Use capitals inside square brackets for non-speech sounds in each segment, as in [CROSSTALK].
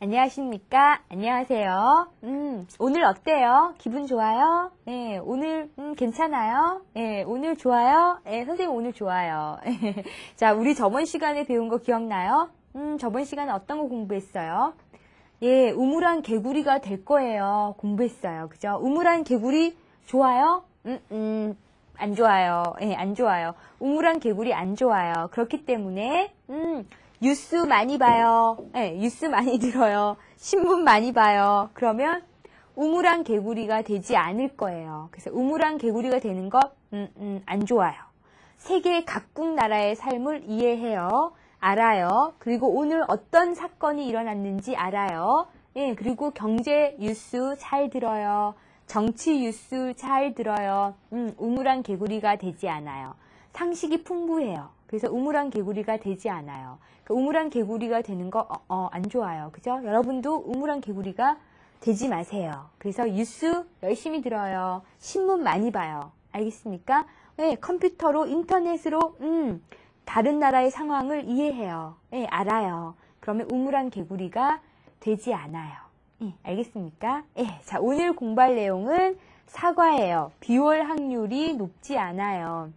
안녕하십니까? 안녕하세요. 음, 오늘 어때요? 기분 좋아요? 네, 오늘, 음, 괜찮아요? 네, 오늘 좋아요? 네, 선생님 오늘 좋아요. [LAUGHS] 자, 우리 저번 시간에 배운 거 기억나요? 음, 저번 시간에 어떤 거 공부했어요? 예, 우물한 개구리가 될 거예요. 공부했어요. 그죠? 우물한 개구리 좋아요? 음, 음, 안 좋아요. 예, 안 좋아요. 우물한 개구리 안 좋아요. 그렇기 때문에, 음, 뉴스 많이 봐요. 네, 뉴스 많이 들어요. 신문 많이 봐요. 그러면 우물한 개구리가 되지 않을 거예요. 그래서 우물한 개구리가 되는 것, 음, 음, 안 좋아요. 세계 각국 나라의 삶을 이해해요. 알아요. 그리고 오늘 어떤 사건이 일어났는지 알아요. 예, 그리고 경제 뉴스 잘 들어요. 정치 뉴스 잘 들어요. 음, 우물한 개구리가 되지 않아요. 상식이 풍부해요. 그래서 우물한 개구리가 되지 않아요. 그 우물한 개구리가 되는 거, 어, 어, 안 좋아요. 그죠? 여러분도 우물한 개구리가 되지 마세요. 그래서 뉴스 열심히 들어요. 신문 많이 봐요. 알겠습니까? 네, 컴퓨터로, 인터넷으로, 음, 다른 나라의 상황을 이해해요. 네, 알아요. 그러면 우물한 개구리가 되지 않아요. 네, 알겠습니까? 네, 자, 오늘 공부할 내용은 사과예요. 비올 확률이 높지 않아요.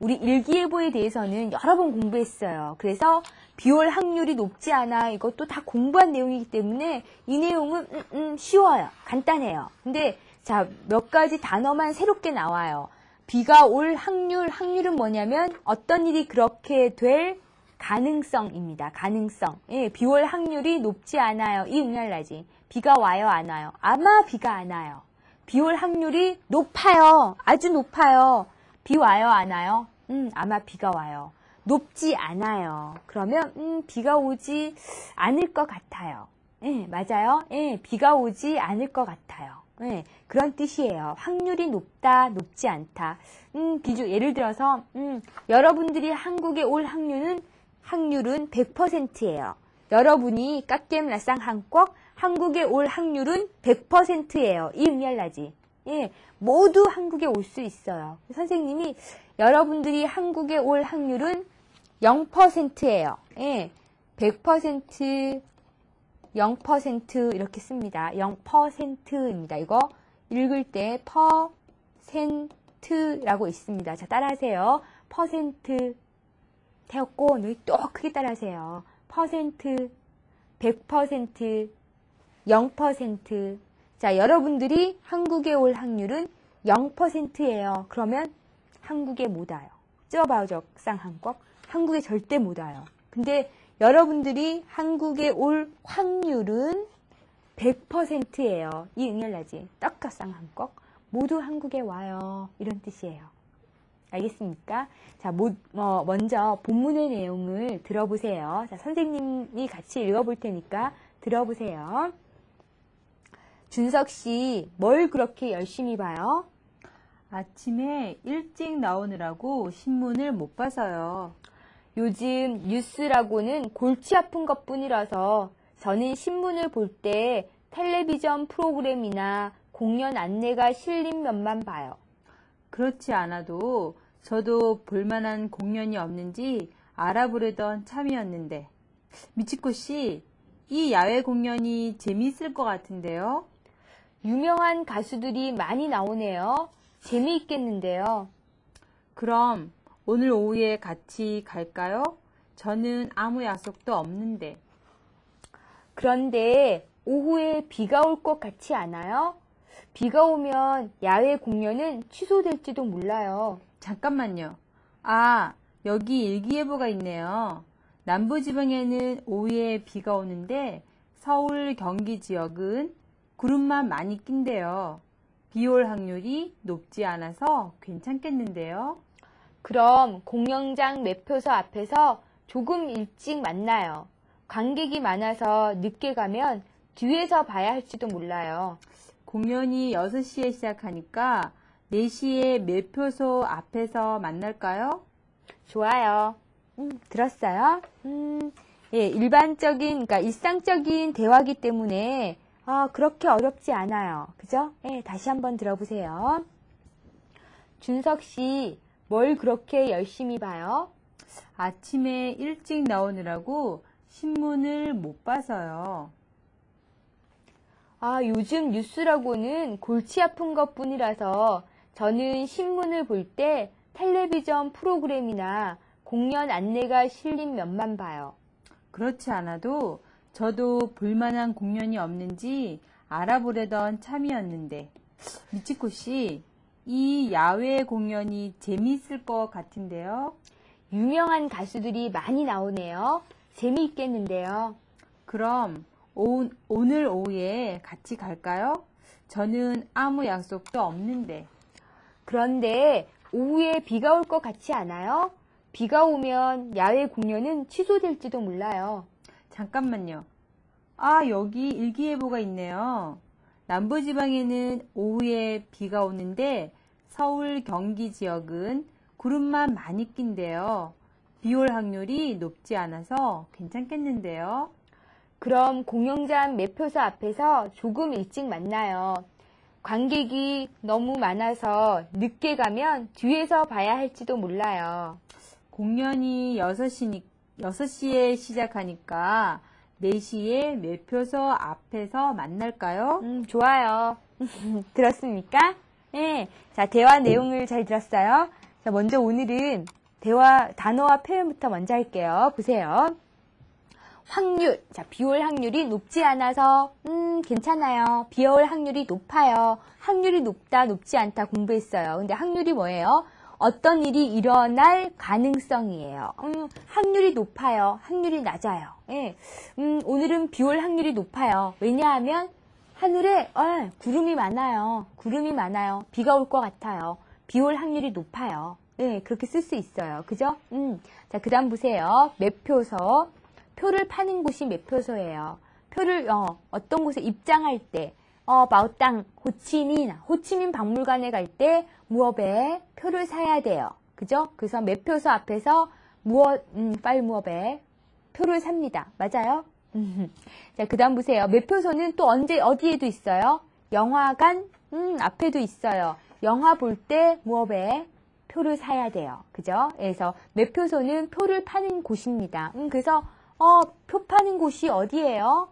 우리 일기예보에 대해서는 여러 번 공부했어요. 그래서 비올 확률이 높지 않아 이것도 다 공부한 내용이기 때문에 이 내용은 음, 음, 쉬워요. 간단해요. 근데 자 몇 가지 단어만 새롭게 나와요. 비가 올 확률, 확률은 뭐냐면 어떤 일이 그렇게 될 가능성입니다. 가능성. 예, 비올 확률이 높지 않아요. 이 응랄라지. 비가 와요, 안 와요? 아마 비가 안 와요. 비올 확률이 높아요. 아주 높아요. 비 와요, 안 와요? 음, 아마 비가 와요. 높지 않아요. 그러면 음, 비가 오지 않을 것 같아요. 예, 맞아요. 예, 비가 오지 않을 것 같아요. 예, 그런 뜻이에요. 확률이 높다, 높지 않다. 음, 비주 예를 들어서 음, 여러분들이 한국에 올 확률은 확률은 100%예요. 여러분이 깎겜 라쌍 한국 한국에 올 확률은 100%예요. 이 응열라지. 예, 모두 한국에 올 수 있어요. 선생님이 여러분들이 한국에 올 확률은 0%예요. 예, 100% 0% 이렇게 씁니다. 0%입니다. 이거 읽을 때 퍼센트라고 있습니다. 자, 따라하세요. 퍼센트 태웠고 너희 또 크게 따라하세요. 퍼센트 100% 0% 자, 여러분들이 한국에 올 확률은 0%예요. 그러면 한국에 못 와요. 쩌바우적상 한국 한국에 절대 못 와요. 근데 여러분들이 한국에 올 확률은 100%예요. 이 응열라지 떡가상 한국 모두 한국에 와요. 이런 뜻이에요. 알겠습니까? 자, 모, 어, 먼저 본문의 내용을 들어보세요. 자, 선생님이 같이 읽어볼 테니까 들어보세요. 준석 씨, 뭘 그렇게 열심히 봐요? 아침에 일찍 나오느라고 신문을 못 봐서요. 요즘 뉴스라고는 골치 아픈 것 뿐이라서 저는 신문을 볼 때 텔레비전 프로그램이나 공연 안내가 실린 면만 봐요. 그렇지 않아도 저도 볼만한 공연이 없는지 알아보려던 참이었는데. 미치코 씨, 이 야외 공연이 재미있을 것 같은데요? 유명한 가수들이 많이 나오네요. 재미있겠는데요. 그럼 오늘 오후에 같이 갈까요? 저는 아무 약속도 없는데. 그런데 오후에 비가 올 것 같지 않아요? 비가 오면 야외 공연은 취소될지도 몰라요. 잠깐만요. 아, 여기 일기예보가 있네요. 남부지방에는 오후에 비가 오는데 서울, 경기 지역은 구름만 많이 낀대요. 비 올 확률이 높지 않아서 괜찮겠는데요. 그럼 공연장 매표소 앞에서 조금 일찍 만나요. 관객이 많아서 늦게 가면 뒤에서 봐야 할지도 몰라요. 공연이 6시에 시작하니까 4시에 매표소 앞에서 만날까요? 좋아요. 음, 들었어요? 음, 예, 일반적인, 그러니까 일상적인 대화기 때문에 아, 그렇게 어렵지 않아요. 그죠? 예, 다시 한번 들어보세요. 준석 씨, 뭘 그렇게 열심히 봐요? 아침에 일찍 나오느라고 신문을 못 봐서요. 아, 요즘 뉴스라고는 골치 아픈 것 뿐이라서 저는 신문을 볼 때 텔레비전 프로그램이나 공연 안내가 실린 면만 봐요. 그렇지 않아도 저도 볼만한 공연이 없는지 알아보려던 참이었는데 미치코 씨, 이 야외 공연이 재미있을 것 같은데요. 유명한 가수들이 많이 나오네요. 재미있겠는데요. 그럼 오, 오늘 오후에 같이 갈까요? 저는 아무 약속도 없는데. 그런데 오후에 비가 올 것 같지 않아요? 비가 오면 야외 공연은 취소될지도 몰라요. 잠깐만요. 아, 여기 일기예보가 있네요. 남부지방에는 오후에 비가 오는데 서울, 경기 지역은 구름만 많이 낀대요. 비올 확률이 높지 않아서 괜찮겠는데요. 그럼 공연장 매표소 앞에서 조금 일찍 만나요. 관객이 너무 많아서 늦게 가면 뒤에서 봐야 할지도 몰라요. 공연이 6시, 6시에 시작하니까 4시에 매표소 앞에서 만날까요? 음, 좋아요. [LAUGHS] 들었습니까? 네. 자, 대화 내용을 잘 들었어요. 자, 먼저 오늘은 대화, 단어와 표현부터 먼저 할게요. 보세요. 확률. 자, 비올 확률이 높지 않아서, 음, 괜찮아요. 비올 확률이 높아요. 확률이 높다, 높지 않다 공부했어요. 근데 확률이 뭐예요? 어떤 일이 일어날 가능성이에요. 음, 확률이 높아요. 확률이 낮아요. 예. 음, 오늘은 비 올 확률이 높아요. 왜냐하면 하늘에 어, 구름이 많아요. 구름이 많아요. 비가 올 것 같아요. 비 올 확률이 높아요. 네, 그렇게 쓸 수 있어요. 그죠? 음. 자, 그 다음 보세요. 매표소. 표를 파는 곳이 매표소예요. 표를, 어, 어떤 곳에 입장할 때, 어, 마오땅, 호치민, 호치민 박물관에 갈 때 무업에 표를 사야 돼요. 그죠? 그래서 매표소 앞에서 무엇, 음, 빨 무업에 표를 삽니다. 맞아요? 음. 자, 그 다음 보세요. 매표소는 또 언제, 어디에도 있어요? 영화관, 음, 앞에도 있어요. 영화 볼 때 무업에 표를 사야 돼요. 그죠? 그래서 매표소는 표를 파는 곳입니다. 음, 그래서, 어, 표 파는 곳이 어디예요?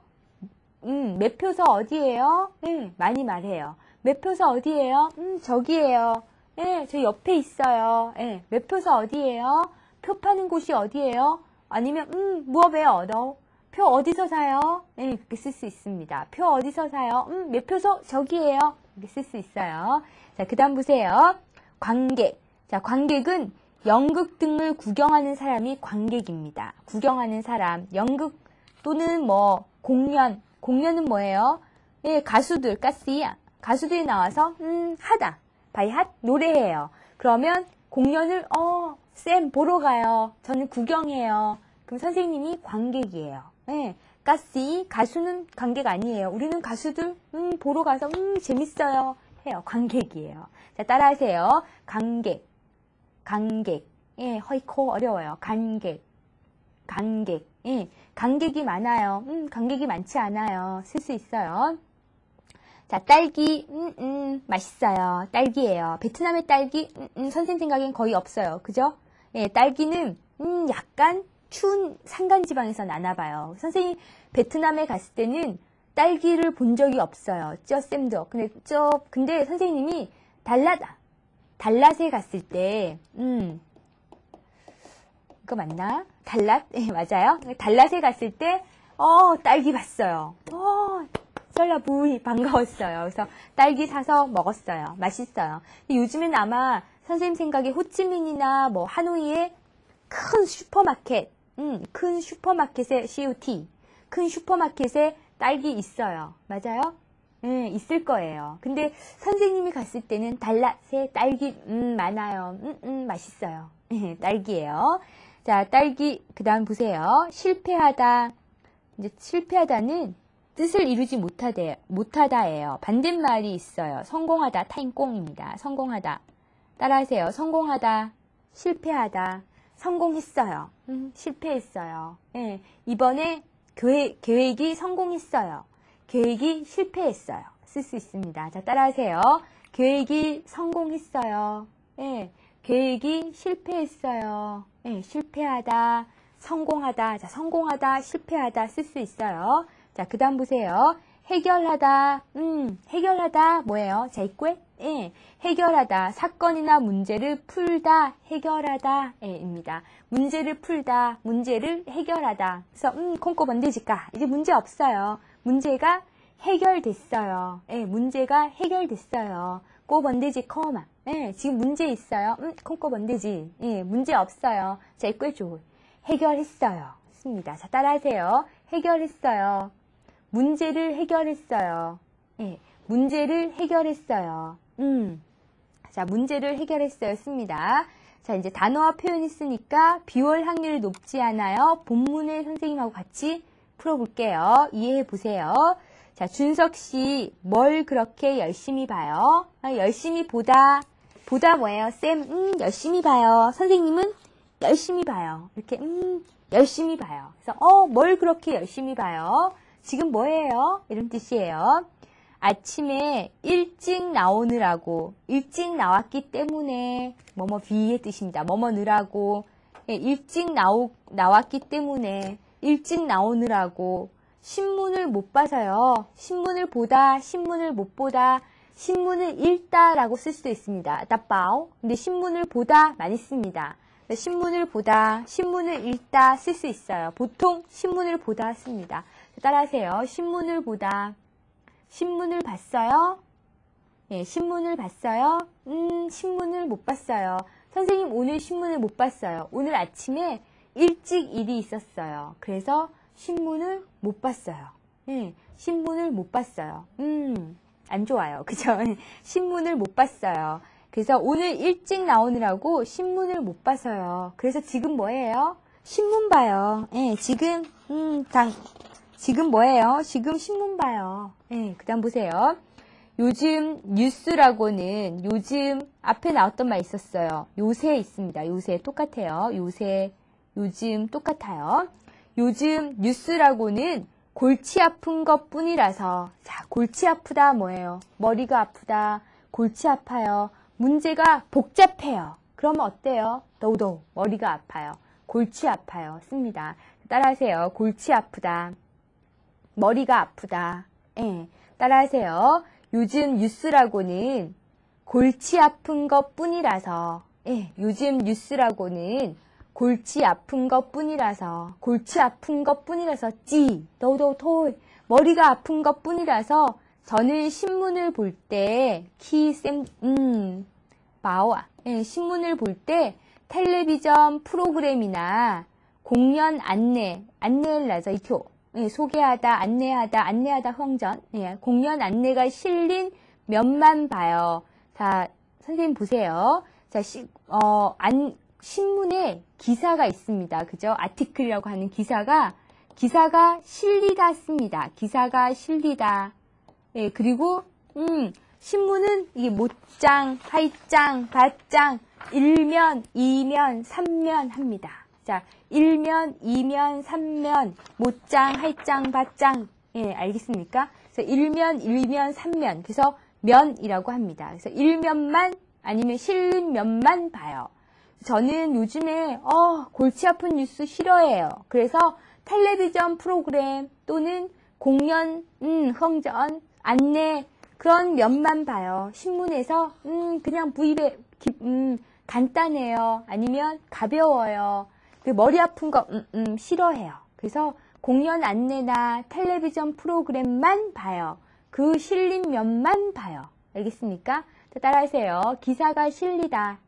음, 매표소 어디예요? 음, 많이 말해요. 매표소 어디예요? 음, 저기예요. 예, 저 옆에 있어요. 예, 매표소 어디예요? 표 파는 곳이 어디예요? 아니면 음, 무업에 얻어. 표 어디서 사요? 예, 그렇게 쓸 수 있습니다. 표 어디서 사요? 음, 매표소 저기예요. 이렇게 쓸 수 있어요. 자, 그다음 보세요. 관객. 자, 관객은 연극 등을 구경하는 사람이 관객입니다. 구경하는 사람. 연극 또는 뭐 공연. 공연은 뭐예요? 예, 가수들, 가스야. 가수들이 나와서 음, 하다. 바이핫 노래해요. 그러면 공연을 어, 쌤 보러 가요. 저는 구경해요. 그럼 선생님이 관객이에요. 예. 가시 가수는 관객 아니에요. 우리는 가수들 음, 보러 가서 음, 재밌어요. 해요. 관객이에요. 자, 따라하세요. 관객. 관객. 예, 허이코 어려워요. 관객. 관객. 예, 관객이 많아요. 음, 관객이 많지 않아요. 쓸 수 있어요. 자, 딸기, 음, 음, 맛있어요. 딸기예요. 베트남의 딸기, 음, 음, 선생님 생각엔 거의 없어요. 그죠? 예, 딸기는, 음, 약간 추운 산간지방에서 나나 봐요. 선생님, 베트남에 갔을 때는 딸기를 본 적이 없어요. 쩌쌤도. 근데, 쩌, 근데 선생님이 달랏, 달랏에 갔을 때, 음, 이거 맞나? 달랏? 예, 맞아요. 달랏에 갔을 때, 어, 딸기 봤어요. 어, 썰라부이 반가웠어요. 그래서 딸기 사서 먹었어요. 맛있어요. 요즘엔 아마 선생님 생각에 호치민이나 뭐 하노이에 큰 슈퍼마켓, 음, 큰 슈퍼마켓에 COT, 큰 슈퍼마켓에 딸기 있어요. 맞아요? 음, 있을 거예요. 근데 선생님이 갔을 때는 달랏에 딸기, 음, 많아요. 음, 음, 맛있어요. [LAUGHS] 딸기예요. 자, 딸기, 그 다음 보세요. 실패하다. 이제 실패하다는 뜻을 이루지 못하대, 못하다예요. 반대말이 있어요. 성공하다, 타인꽁입니다. 성공하다. 따라하세요. 성공하다, 실패하다, 성공했어요. 음, 실패했어요. 예, 이번에 계획, 계획이 성공했어요. 계획이 실패했어요. 쓸 수 있습니다. 자, 따라하세요. 계획이 성공했어요. 예, 계획이 실패했어요. 예, 실패하다, 성공하다. 자, 성공하다, 실패하다 쓸 수 있어요. 자, 그 다음 보세요. 해결하다, 음, 해결하다, 뭐예요? 자, 있고요? 예, 해결하다, 사건이나 문제를 풀다, 해결하다, 예, 입니다. 문제를 풀다, 문제를 해결하다. 그래서, 음, 콩고 번데지까. 이제 문제 없어요. 문제가 해결됐어요. 예, 문제가 해결됐어요. 꼬 번데지 커마. 예, 지금 문제 있어요. 음, 콩고 번데지. 예, 문제 없어요. 자, 있고요, 좋 해결했어요. 습니다. 자, 따라하세요. 해결했어요. 문제를 해결했어요. 예, 문제를 해결했어요. 음. 자, 문제를 해결했어요. 씁니다. 자, 이제 단어와 표현이 있으니까 비월 확률이 높지 않아요. 본문을 선생님하고 같이 풀어볼게요. 이해해 보세요. 자, 준석 씨, 뭘 그렇게 열심히 봐요? 아, 열심히 보다. 보다 뭐예요? 쌤, 음, 열심히 봐요. 선생님은 열심히 봐요. 이렇게, 음, 열심히 봐요. 그래서, 어, 뭘 그렇게 열심히 봐요? 지금 뭐예요? 이런 뜻이에요. 아침에 일찍 나오느라고, 일찍 나왔기 때문에, 뭐뭐 비의 뜻입니다. 뭐뭐 느라고, 예, 일찍 나오, 나왔기 때문에, 일찍 나오느라고, 신문을 못 봐서요. 신문을 보다, 신문을 못 보다, 신문을 읽다라고 쓸 수도 있습니다. 따빠오. 근데 신문을 보다 많이 씁니다. 신문을 보다, 신문을 읽다 쓸 수 있어요. 보통 신문을 보다 씁니다. 따라하세요. 신문을 보다. 신문을 봤어요? 예, 신문을 봤어요? 음, 신문을 못 봤어요. 선생님, 오늘 신문을 못 봤어요. 오늘 아침에 일찍 일이 있었어요. 그래서 신문을 못 봤어요. 예, 신문을 못 봤어요. 음, 안 좋아요. [LAUGHS] 그죠? 신문을 못 봤어요. 그래서 오늘 일찍 나오느라고 신문을 못 봐서요. 그래서 지금 뭐예요? 신문 봐요. 예, 지금, 음, 당, 지금 뭐예요? 지금 신문 봐요. 예, 그 다음 보세요. 요즘 뉴스라고는 요즘 앞에 나왔던 말 있었어요. 요새 있습니다. 요새 똑같아요. 요새, 요즘 똑같아요. 요즘 뉴스라고는 골치 아픈 것 뿐이라서, 자, 골치 아프다 뭐예요? 머리가 아프다, 골치 아파요. 문제가 복잡해요. 그러면 어때요? 더우더 머리가 아파요. 골치 아파요. 씁니다. 따라하세요. 골치 아프다. 머리가 아프다. 예. 따라하세요. 요즘 뉴스라고는 골치 아픈 것 뿐이라서, 예. 요즘 뉴스라고는 골치 아픈 것 뿐이라서, 골치 아픈 것 뿐이라서, 찌, 더우더 토, 머리가 아픈 것 뿐이라서, 저는 신문을 볼 때, 키, 쌤, 음, 마와, 예, 신문을 볼 때, 텔레비전 프로그램이나 공연 안내, 안내를 나서 이표, 예, 소개하다, 안내하다, 안내하다 황전, 예, 공연 안내가 실린 면만 봐요. 자, 선생님 보세요. 자, 시, 어, 안, 신문에 기사가 있습니다. 그죠? 아티클이라고 하는 기사가, 기사가 실리다 씁니다. 기사가 실리다. 예, 그리고, 음, 신문은 이게 못장, 하이장, 밭장, 일면, 이면, 삼면 합니다. 자, 일면, 이면, 삼면, 못장, 하이장, 밭장. 예, 알겠습니까? 그래서 일면, 일면, 삼면. 그래서 면이라고 합니다. 그래서 일면만 아니면 실린 면만 봐요. 저는 요즘에 어, 골치 아픈 뉴스 싫어해요. 그래서 텔레비전 프로그램 또는 공연, 음, 흥전, 안내 그런 면만 봐요. 신문에서 음, 그냥 부입에 음, 간단해요. 아니면 가벼워요. 그 머리 아픈 거 음, 음, 싫어해요. 그래서 공연 안내나 텔레비전 프로그램만 봐요. 그 실린 면만 봐요. 알겠습니까? 따라하세요. 기사가 실리다.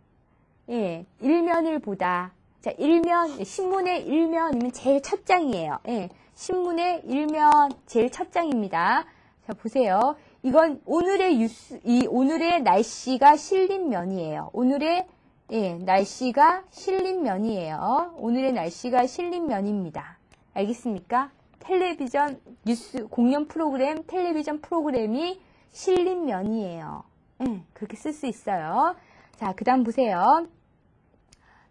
예, 일면을 보다. 자, 일면, 신문의 일면이면 제일 첫 장이에요. 예, 신문의 일면 제일 첫 장입니다. 자, 보세요. 이건 오늘의 뉴스, 이 오늘의 날씨가 실린 면이에요. 오늘의 예, 날씨가 실린 면이에요. 오늘의 날씨가 실린 면입니다. 알겠습니까? 텔레비전 뉴스 공연 프로그램, 텔레비전 프로그램이 실린 면이에요. 예, 그렇게 쓸 수 있어요. 자, 그 다음 보세요.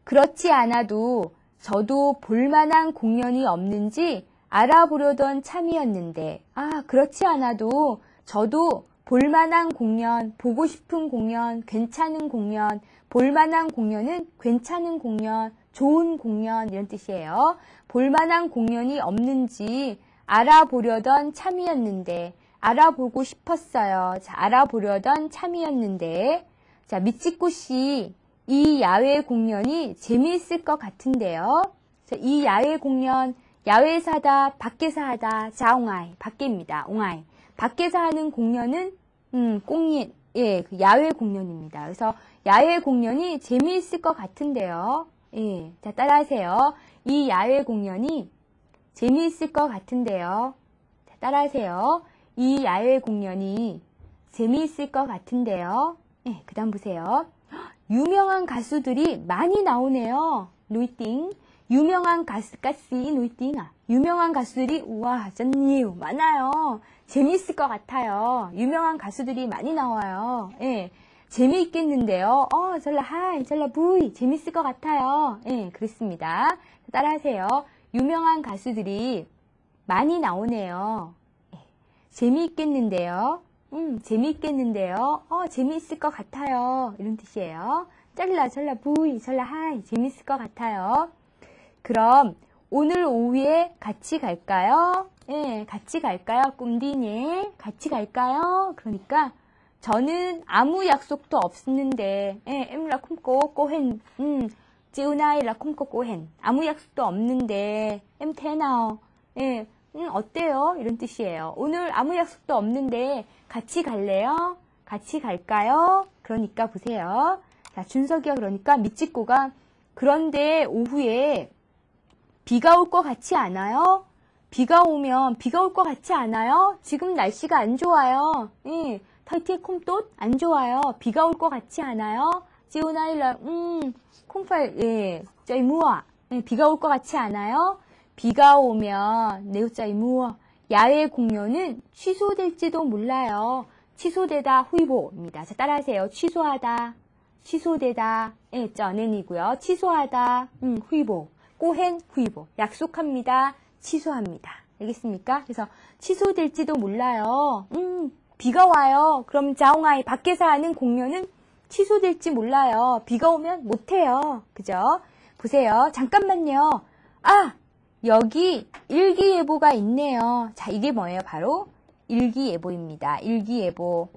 그렇지 않아도 저도 볼만한 공연이 없는지 알아보려던 참이었는데, 아, 그렇지 않아도 저도 볼만한 공연, 보고 싶은 공연, 괜찮은 공연, 볼만한 공연은 괜찮은 공연, 좋은 공연 이런 뜻이에요. 볼만한 공연이 없는지 알아보려던 참이었는데 알아보고 싶었어요. 자, 알아보려던 참이었는데 자, 미치코 씨, 이 야외 공연이 재미있을 것 같은데요. 자, 이 야외 공연, 야외에서 하다, 밖에서 하다, 자옹아이, 밖입니다. 옹아이. 밖에서 하는 공연은, 음, 꽁이, 예, 그 야외 공연입니다. 그래서 야외 공연이 재미있을 것 같은데요. 예, 자, 따라하세요. 이 야외 공연이 재미있을 것 같은데요. 자, 따라하세요. 이 야외 공연이 재미있을 것 같은데요. 예, 그 다음 보세요. 유명한 가수들이 많이 나오네요. 루이띵. 유명한 가수, 가시, 루이띵아. 유명한 가수들이, 우와, 쩐니우, 많아요. 재미있을 것 같아요. 유명한 가수들이 많이 나와요. 예. 재미있겠는데요. 어, chắc là hay, chắc là vui. 재밌을 것 같아요. 예, 그렇습니다. 따라하세요. 유명한 가수들이 많이 나오네요. 예. 재미있겠는데요. 음, 재미있겠는데요. 어, 재미있을 것 같아요. 이런 뜻이에요. chắc là, chắc là, vui, chắc là, hay. 재미있을 것 같아요. 그럼 오늘 오후에 같이 갈까요? 예, 같이 갈까요? 꿈디니 같이 갈까요? 그러니까 저는 아무 약속도 없었는데 예, 엠라 쿰꼬 꼬헨 음, 찌우나이 라 쿰꼬 꼬헨 아무 약속도 없는데 엠 테나오 예, 음, 어때요? 이런 뜻이에요. 오늘 아무 약속도 없는데 같이 갈래요? 같이 갈까요? 그러니까 보세요. 자, 준석이가 그러니까 미치코가 그런데 오후에 비가 올 것 같지 않아요? 비가 오면 비가 올 것 같지 않아요? 지금 날씨가 안 좋아요. 예, 타이티의 콤돛 안 좋아요. 비가 올 것 같지 않아요? 지오나일라 음 콤팔 예, 짜이 무아 예, 비가 올 것 같지 않아요? 비가 오면 네우짜이 무아 야외 공연은 취소될지도 몰라요. 취소되다 후이보입니다. 자 따라하세요. 취소하다, 취소되다, 예, 쩌는이고요. 취소하다, 음, 후이보. 꼬헨 후이보 약속합니다. 취소합니다. 알겠습니까? 그래서 취소될지도 몰라요. 음, 비가 와요. 그럼 자옹아이 밖에서 하는 공연은 취소될지 몰라요. 비가 오면 못해요. 그죠? 보세요. 잠깐만요. 아, 여기 일기예보가 있네요. 자, 이게 뭐예요? 바로 일기예보입니다. 일기예보.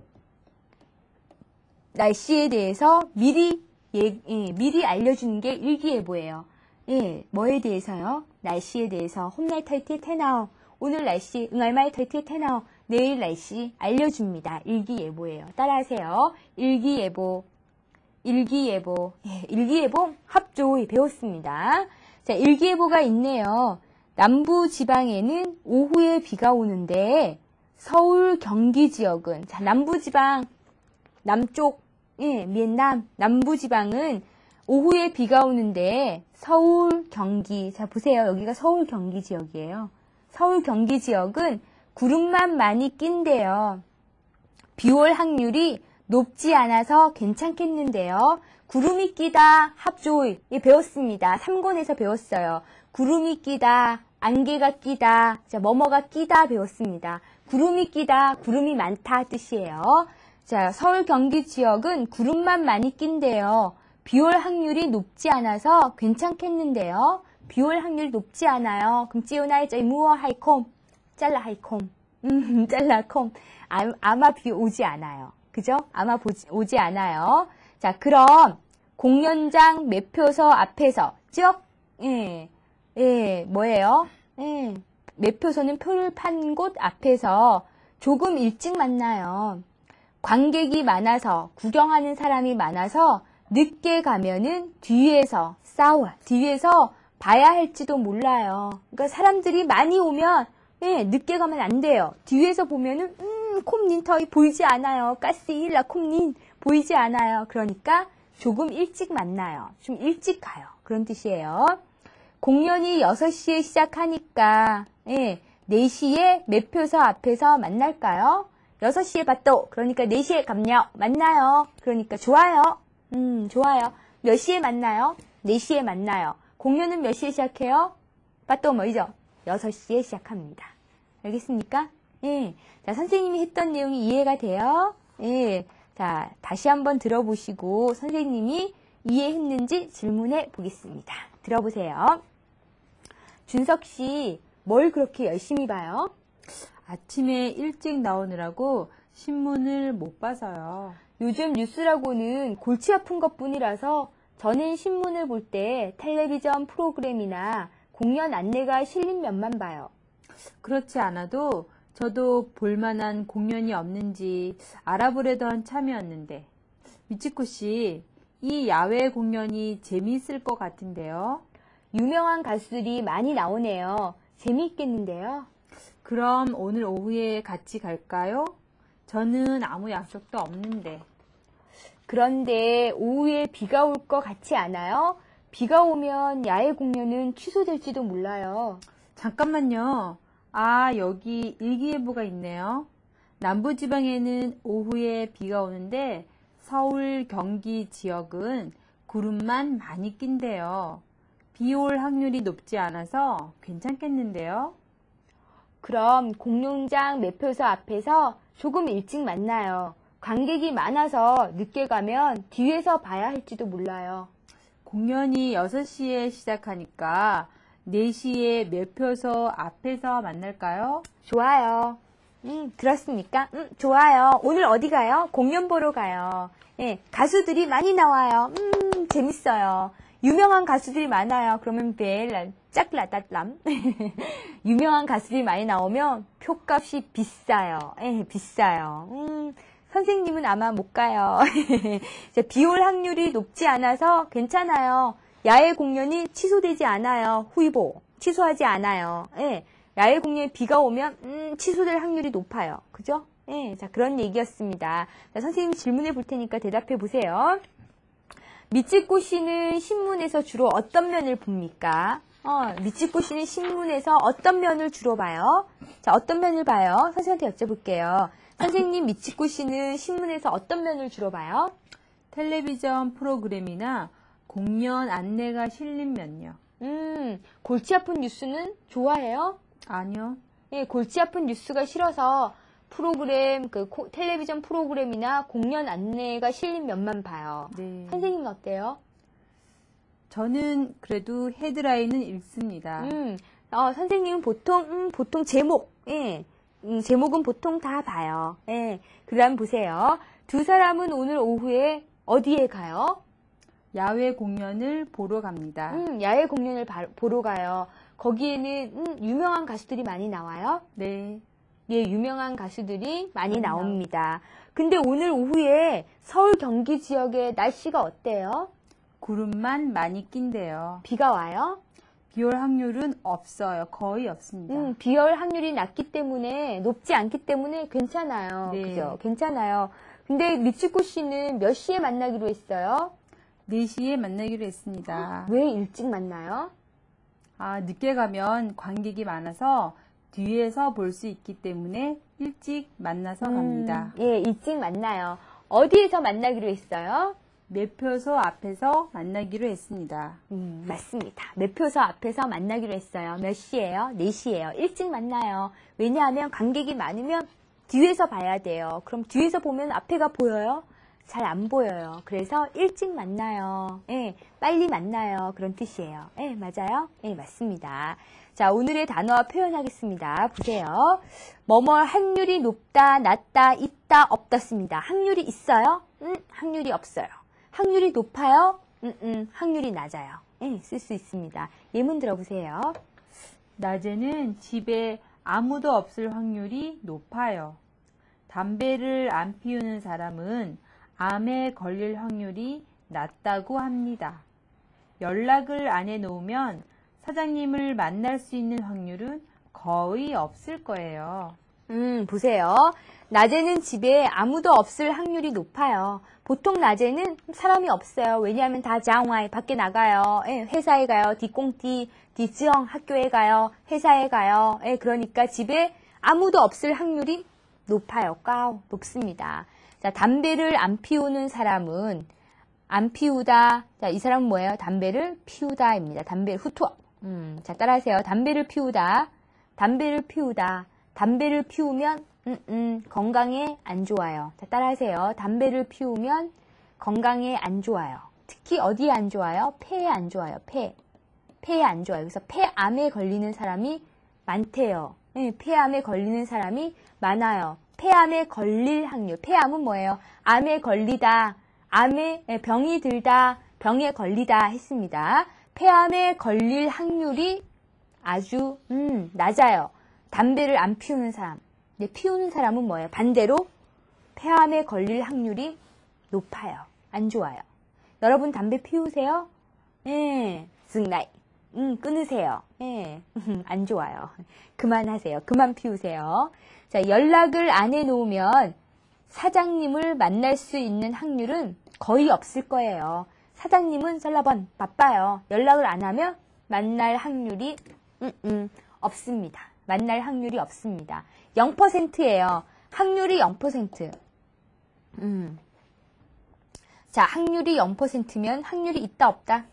날씨에 대해서 미리 예, 예, 미리 알려주는 게 일기예보예요. 예, 뭐에 대해서요? 날씨에 대해서 홈날 타이티 테나오 오늘 날씨 응알마이 타이티 테나오 내일 날씨 알려줍니다. 일기예보예요. 따라하세요. 일기예보 일기예보 예, 일기예보 합조이 배웠습니다. 자, 일기예보가 있네요. 남부 지방에는 오후에 비가 오는데 서울 경기 지역은 자, 남부 지방 남쪽 예, 미남 남부 지방은 오후에 비가 오는데 서울, 경기. 자, 보세요. 여기가 서울, 경기 지역이에요. 서울, 경기 지역은 구름만 많이 낀대요. 비올 확률이 높지 않아서 괜찮겠는데요. 구름이 끼다, 합조이. 예, 배웠습니다. 3권에서 배웠어요. 구름이 끼다, 안개가 끼다, 자, 뭐뭐가 끼다 배웠습니다. 구름이 끼다, 구름이 많다 뜻이에요. 자, 서울, 경기 지역은 구름만 많이 낀대요. 비올 확률이 높지 않아서 괜찮겠는데요. 비올 확률 높지 않아요. 그럼 찌우나이 쩌이 무어 하이콤 잘라 하이콤 음 [LAUGHS] 잘라 콤 아, 아마 비 오지 않아요. 그죠? 아마 보지, 오지 않아요. 자 그럼 공연장 매표소 앞에서 쭉 예, 예 뭐예요? 예, 매표소는 표를 판 곳 앞에서 조금 일찍 만나요. 관객이 많아서 구경하는 사람이 많아서 늦게 가면은 뒤에서 싸워. 뒤에서 봐야 할지도 몰라요. 그러니까 사람들이 많이 오면 예, 늦게 가면 안 돼요. 뒤에서 보면은 음, 콤닌 터이 보이지 않아요. 가스 일라 콤닌 보이지 않아요. 그러니까 조금 일찍 만나요. 좀 일찍 가요. 그런 뜻이에요. 공연이 6시에 시작하니까 예, 4시에 매표소 앞에서 만날까요? 6시에 봤도 그러니까 4시에 갑요. 만나요. 그러니까 좋아요. 음, 좋아요. 몇 시에 만나요? 4시에 만나요. 공연은 몇 시에 시작해요? 빠또 뭐이죠? 6시에 시작합니다. 알겠습니까? 예. 자, 선생님이 했던 내용이 이해가 돼요? 예. 자, 다시 한번 들어보시고 선생님이 이해했는지 질문해 보겠습니다. 들어보세요. 준석 씨, 뭘 그렇게 열심히 봐요? 아침에 일찍 나오느라고 신문을 못 봐서요. 요즘 뉴스라고는 골치 아픈 것 뿐이라서 저는 신문을 볼 때 텔레비전 프로그램이나 공연 안내가 실린 면만 봐요. 그렇지 않아도 저도 볼만한 공연이 없는지 알아보려던 참이었는데 미치코 씨, 이 야외 공연이 재미있을 것 같은데요. 유명한 가수들이 많이 나오네요. 재미있겠는데요? 그럼 오늘 오후에 같이 갈까요? 저는 아무 약속도 없는데. 그런데 오후에 비가 올 것 같지 않아요? 비가 오면 야외 공연은 취소될지도 몰라요. 잠깐만요. 아, 여기 일기예보가 있네요. 남부지방에는 오후에 비가 오는데 서울, 경기 지역은 구름만 많이 낀대요. 비 올 확률이 높지 않아서 괜찮겠는데요? 그럼 공룡장 매표소 앞에서 조금 일찍 만나요. 관객이 많아서 늦게 가면 뒤에서 봐야 할지도 몰라요. 공연이 6시에 시작하니까 4시에 매표소 앞에서 만날까요? 좋아요. 음, 들었습니까? 음, 좋아요. 오늘 어디 가요? 공연 보러 가요. 예, 가수들이 많이 나와요. 음, 재밌어요. 유명한 가수들이 많아요. 그러면 벨, 짝라따람. [LAUGHS] 유명한 가수들이 많이 나오면 표값이 비싸요. 예, 비싸요. 음, 선생님은 아마 못 가요. [LAUGHS] 비올 확률이 높지 않아서 괜찮아요. 야외 공연이 취소되지 않아요. 후이보. 취소하지 않아요. 예. 야외 공연에 비가 오면, 음, 취소될 확률이 높아요. 그죠? 예. 자, 그런 얘기였습니다. 자, 선생님 질문해 볼 테니까 대답해 보세요. 미치코 씨는 신문에서 주로 어떤 면을 봅니까? 어, 미치코 씨는 신문에서 어떤 면을 주로 봐요? 자, 어떤 면을 봐요? 선생님한테 여쭤볼게요. 선생님 미치코 씨는 신문에서 어떤 면을 주로 봐요? 텔레비전 프로그램이나 공연 안내가 실린 면요. 음, 골치 아픈 뉴스는 좋아해요? 아니요. 예, 골치 아픈 뉴스가 싫어서 프로그램, 그 코- 텔레비전 프로그램이나 공연 안내가 실린 면만 봐요. 네. 선생님은 어때요? 저는 그래도 헤드라인은 읽습니다. 음, 어, 선생님은 보통, 음, 보통 제목, 예, 음, 제목은 보통 다 봐요. 예, 그 다음 보세요. 두 사람은 오늘 오후에 어디에 가요? 야외 공연을 보러 갑니다. 음, 야외 공연을 바- 보러 가요. 거기에는, 음, 유명한 가수들이 많이 나와요? 네. 예, 유명한 가수들이 많이 나옵니다. 근데 오늘 오후에 서울 경기 지역의 날씨가 어때요? 구름만 많이 낀대요. 비가 와요? 비올 확률은 없어요. 거의 없습니다. 음, 비올 확률이 낮기 때문에, 높지 않기 때문에 괜찮아요. 네. 그죠? 괜찮아요. 근데 미츠코 씨는 몇 시에 만나기로 했어요? 4시에 만나기로 했습니다. 왜 일찍 만나요? 아, 늦게 가면 관객이 많아서 뒤에서 볼 수 있기 때문에 일찍 만나서 갑니다. 음, 예, 일찍 만나요. 어디에서 만나기로 했어요? 매표소 앞에서 만나기로 했습니다. 음, 맞습니다. 매표소 앞에서 만나기로 했어요. 몇 시예요? 4시예요. 일찍 만나요. 왜냐하면 관객이 많으면 뒤에서 봐야 돼요. 그럼 뒤에서 보면 앞에가 보여요? 잘 안 보여요. 그래서 일찍 만나요. 예, 빨리 만나요. 그런 뜻이에요. 예, 맞아요? 예, 맞습니다. 자, 오늘의 단어와 표현하겠습니다. 보세요. 뭐뭐 확률이 높다, 낮다, 있다, 없다습니다. 확률이 있어요? 음, 확률이 없어요. 확률이 높아요? 음, 음, 확률이 낮아요. 예, 쓸 수 있습니다. 예문 들어보세요. 낮에는 집에 아무도 없을 확률이 높아요. 담배를 안 피우는 사람은 암에 걸릴 확률이 낮다고 합니다. 연락을 안 해놓으면 사장님을 만날 수 있는 확률은 거의 없을 거예요. 음, 보세요. 낮에는 집에 아무도 없을 확률이 높아요. 보통 낮에는 사람이 없어요. 왜냐하면 다 장와이 밖에 나가요. 예, 회사에 가요. 디꽁띠, 디지영 학교에 가요. 회사에 가요. 예, 그러니까 집에 아무도 없을 확률이 높아요. 까우, 높습니다. 자, 담배를 안 피우는 사람은 안 피우다. 자, 이 사람은 뭐예요? 담배를 피우다입니다. 담배를 후투어. 음, 자, 따라하세요. 담배를 피우다. 담배를 피우다. 담배를 피우면 음, 음, 건강에 안 좋아요. 자, 따라하세요. 담배를 피우면 건강에 안 좋아요. 특히 어디에 안 좋아요? 폐에 안 좋아요. 폐. 폐에 안 좋아요. 그래서 폐암에 걸리는 사람이 많대요. 예, 폐암에 걸리는 사람이 많아요. 폐암에 걸릴 확률. 폐암은 뭐예요? 암에 걸리다. 암에 예, 병이 들다. 병에 걸리다 했습니다. 폐암에 걸릴 확률이 아주 음, 낮아요. 담배를 안 피우는 사람. 근데 피우는 사람은 뭐예요? 반대로 폐암에 걸릴 확률이 높아요. 안 좋아요. 여러분 담배 피우세요? 예, 승나이. 음, 끊으세요. 예, [LAUGHS] 안 좋아요. 그만하세요. 그만 피우세요. 자, 연락을 안 해놓으면 사장님을 만날 수 있는 확률은 거의 없을 거예요. 사장님은 썰라번 바빠요. 연락을 안 하면 만날 확률이 음, 음, 없습니다. 만날 확률이 없습니다. 0%예요. 확률이 0%. 음. 자, 확률이 0%면 확률이 있다 없다?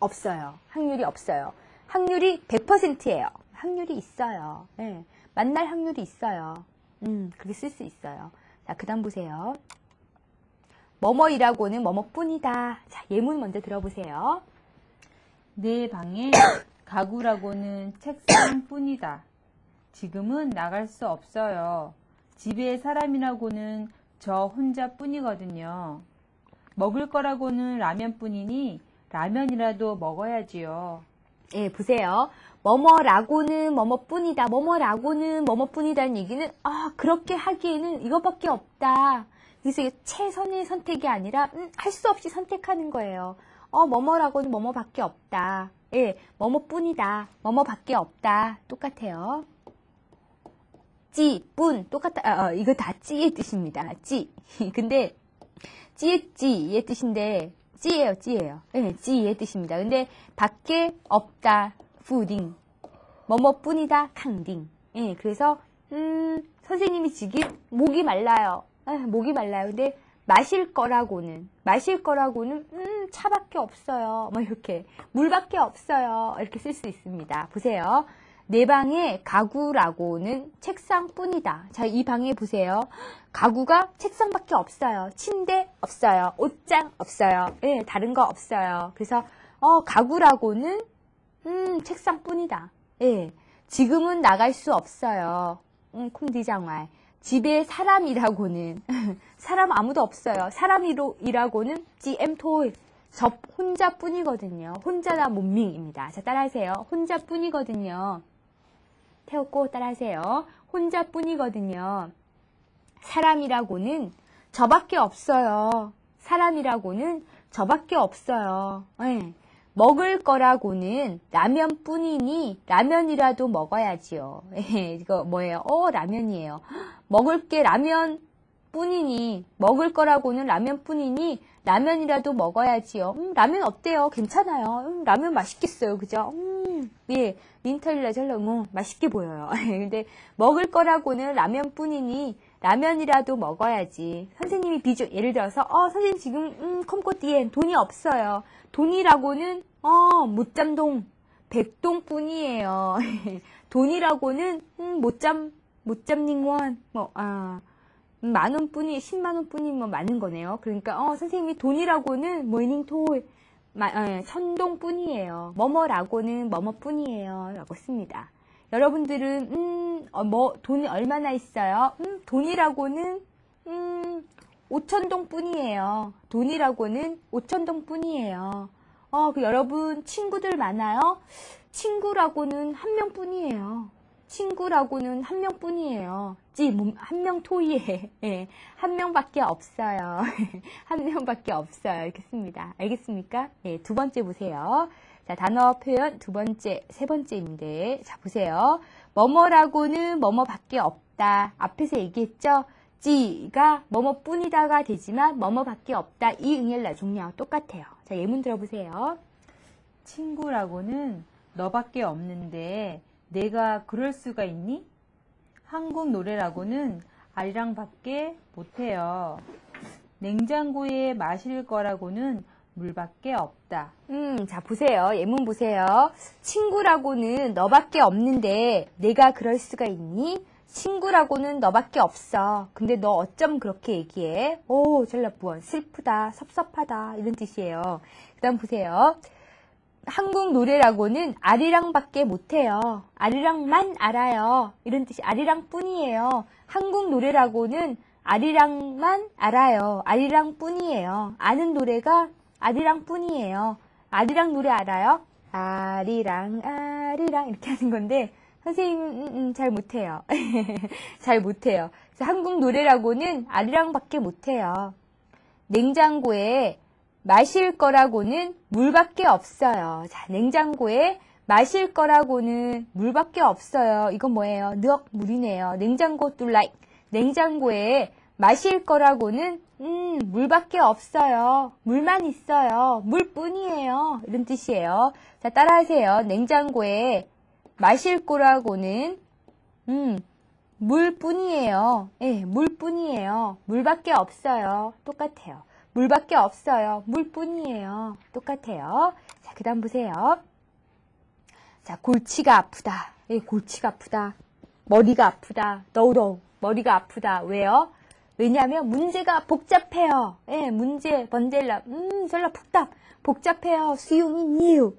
없어요. 확률이 없어요. 확률이 100%예요. 확률이 있어요. 예. 만날 확률이 있어요. 음, 그렇게 쓸 수 있어요. 자, 그 다음 보세요. 뭐뭐이라고는 뭐뭐뿐이다. 자, 예문 먼저 들어보세요. 내 방에 [COUGHS] 가구라고는 책상뿐이다. 지금은 나갈 수 없어요. 집에 사람이라고는 저 혼자뿐이거든요. 먹을 거라고는 라면뿐이니 라면이라도 먹어야지요. 예, 보세요. 뭐뭐라고는 뭐뭐뿐이다. 뭐뭐라고는 뭐뭐뿐이다는 얘기는 아 그렇게 하기에는 이것밖에 없다. 그래서 이게 최선의 선택이 아니라 음, 할 수 없이 선택하는 거예요. 어 뭐뭐라고는 뭐뭐밖에 없다. 예, 뭐뭐뿐이다. 뭐뭐밖에 없다. 똑같아요. 찌, 뿐 똑같다. 아, 어, 이거 다 찌의 뜻입니다. 찌. [LAUGHS] 근데 찌의 찌의 뜻인데 찌예요, 찌예요. 네, 찌의 뜻입니다. 근데 밖에 없다, 푸딩. 뭐뭐뿐이다, 캉딩. 예, 그래서 음, 선생님이 지금 목이 말라요. 아, 목이 말라요. 근데 마실 거라고는 마실 거라고는 음, 차밖에 없어요. 뭐 이렇게 물밖에 없어요. 이렇게 쓸 수 있습니다. 보세요. 내 방에 가구라고는 책상뿐이다. 자, 이 방에 보세요. 가구가 책상밖에 없어요. 침대 없어요. 옷장 없어요. 예, 다른 거 없어요. 그래서 어, 가구라고는 음, 책상뿐이다. 예. 지금은 나갈 수 없어요. 음, 콩디장말. 집에 사람이라고는 [LAUGHS] 사람 아무도 없어요. 사람이라고는 GM토이 저 혼자뿐이거든요. 혼자나 문밍입니다. 자, 따라하세요. 혼자뿐이거든요. 태웠고 따라하세요. 혼자뿐이거든요. 사람이라고는 저밖에 없어요. 사람이라고는 저밖에 없어요. 네. 먹을 거라고는 라면뿐이니 라면이라도 먹어야지요. 이거 뭐예요? 어 라면이에요. [GASPS] 먹을 게 라면 뿐이니 먹을 거라고는 라면뿐이니 라면이라도 먹어야지요. 음, 라면 어때요? 괜찮아요. 음, 라면 맛있겠어요. 그죠? 음, 예, 민털라 절로 뭐 맛있게 보여요. [LAUGHS] 근데 먹을 거라고는 라면뿐이니 라면이라도 먹어야지. 선생님이 ví dụ 예를 들어서 어 선생님 지금 음, không có tiền 돈이 없어요. 돈이라고는 어 một trăm đồng 백동뿐이에요. [LAUGHS] 돈이라고는 음, 못잠 못잠닝원 뭐아 음, 만 원뿐이 10만 원뿐이 뭐 많은 거네요. 그러니까 어 선생님이 돈이라고는 một nghìn thôi 어, 천동뿐이에요. 뭐뭐라고는 뭐뭐뿐이에요. 라고 씁니다. 여러분들은 음, 어, 뭐 돈이 얼마나 있어요? 음, 돈이라고는 음, 5천동 뿐이에요. 돈이라고는 5천동 뿐이에요. 어, 그 여러분 친구들 많아요? 친구라고는 한 명뿐이에요. 친구라고는 한 명뿐이에요. 찌, 한명 토이에, [LAUGHS] 예, 한 명밖에 없어요. [LAUGHS] 한 명밖에 없어요. 씁니다. 알겠습니까? 예, 두 번째 보세요. 자, 단어 표현 두 번째, 세 번째인데, 자, 보세요. 뭐뭐라고는 뭐뭐밖에 없다. 앞에서 얘기했죠? 찌가 뭐뭐뿐이다가 되지만 뭐뭐밖에 없다. 이 응엘라 종류하고 똑같아요. 자, 예문 들어보세요. 친구라고는 너밖에 없는데 내가 그럴 수가 있니? 한국 노래라고는 아리랑 밖에 못해요. 냉장고에 마실 거라고는 물밖에 없다. 음, 자, 보세요. 예문 보세요. 친구라고는 너밖에 없는데 내가 그럴 수가 있니? 친구라고는 너밖에 없어. 근데 너 어쩜 그렇게 얘기해? 오, 잘나쁘원 슬프다, 섭섭하다. 이런 뜻이에요. 그 다음 보세요. 한국 노래라고는 아리랑밖에 못해요. 아리랑만 알아요. 이런 뜻이 아리랑뿐이에요. 한국 노래라고는 아리랑만 알아요. 아리랑뿐이에요. 아는 노래가 아리랑뿐이에요. 아리랑 노래 알아요? 아리랑 아리랑 이렇게 하는 건데 선생님 음, 음, 잘 못해요. [LAUGHS] 잘 못해요. 한국 노래라고는 아리랑밖에 못해요. 냉장고에 마실 거라고는 물밖에 없어요. 자, 냉장고에 마실 거라고는 물밖에 없어요. 이건 뭐예요? 늑 물이네요. 냉장고 뚫라이. 냉장고에 마실 거라고는 음, 물밖에 없어요. 물만 있어요. 물뿐이에요. 이런 뜻이에요. 자, 따라하세요. 냉장고에 마실 거라고는 음, 물뿐이에요. 예, 물뿐이에요. 물밖에 없어요. 똑같아요. 물밖에 없어요. 물뿐이에요. 똑같아요. 자, 그 다음 보세요. 자, 골치가 아프다. 예, 골치가 아프다. 머리가 아프다. 너우더우. 머리가 아프다. 왜요? 왜냐하면 문제가 복잡해요. 예, 문제, 번젤라, 음, 설라 푹답. 복잡해요. 수용이 니우.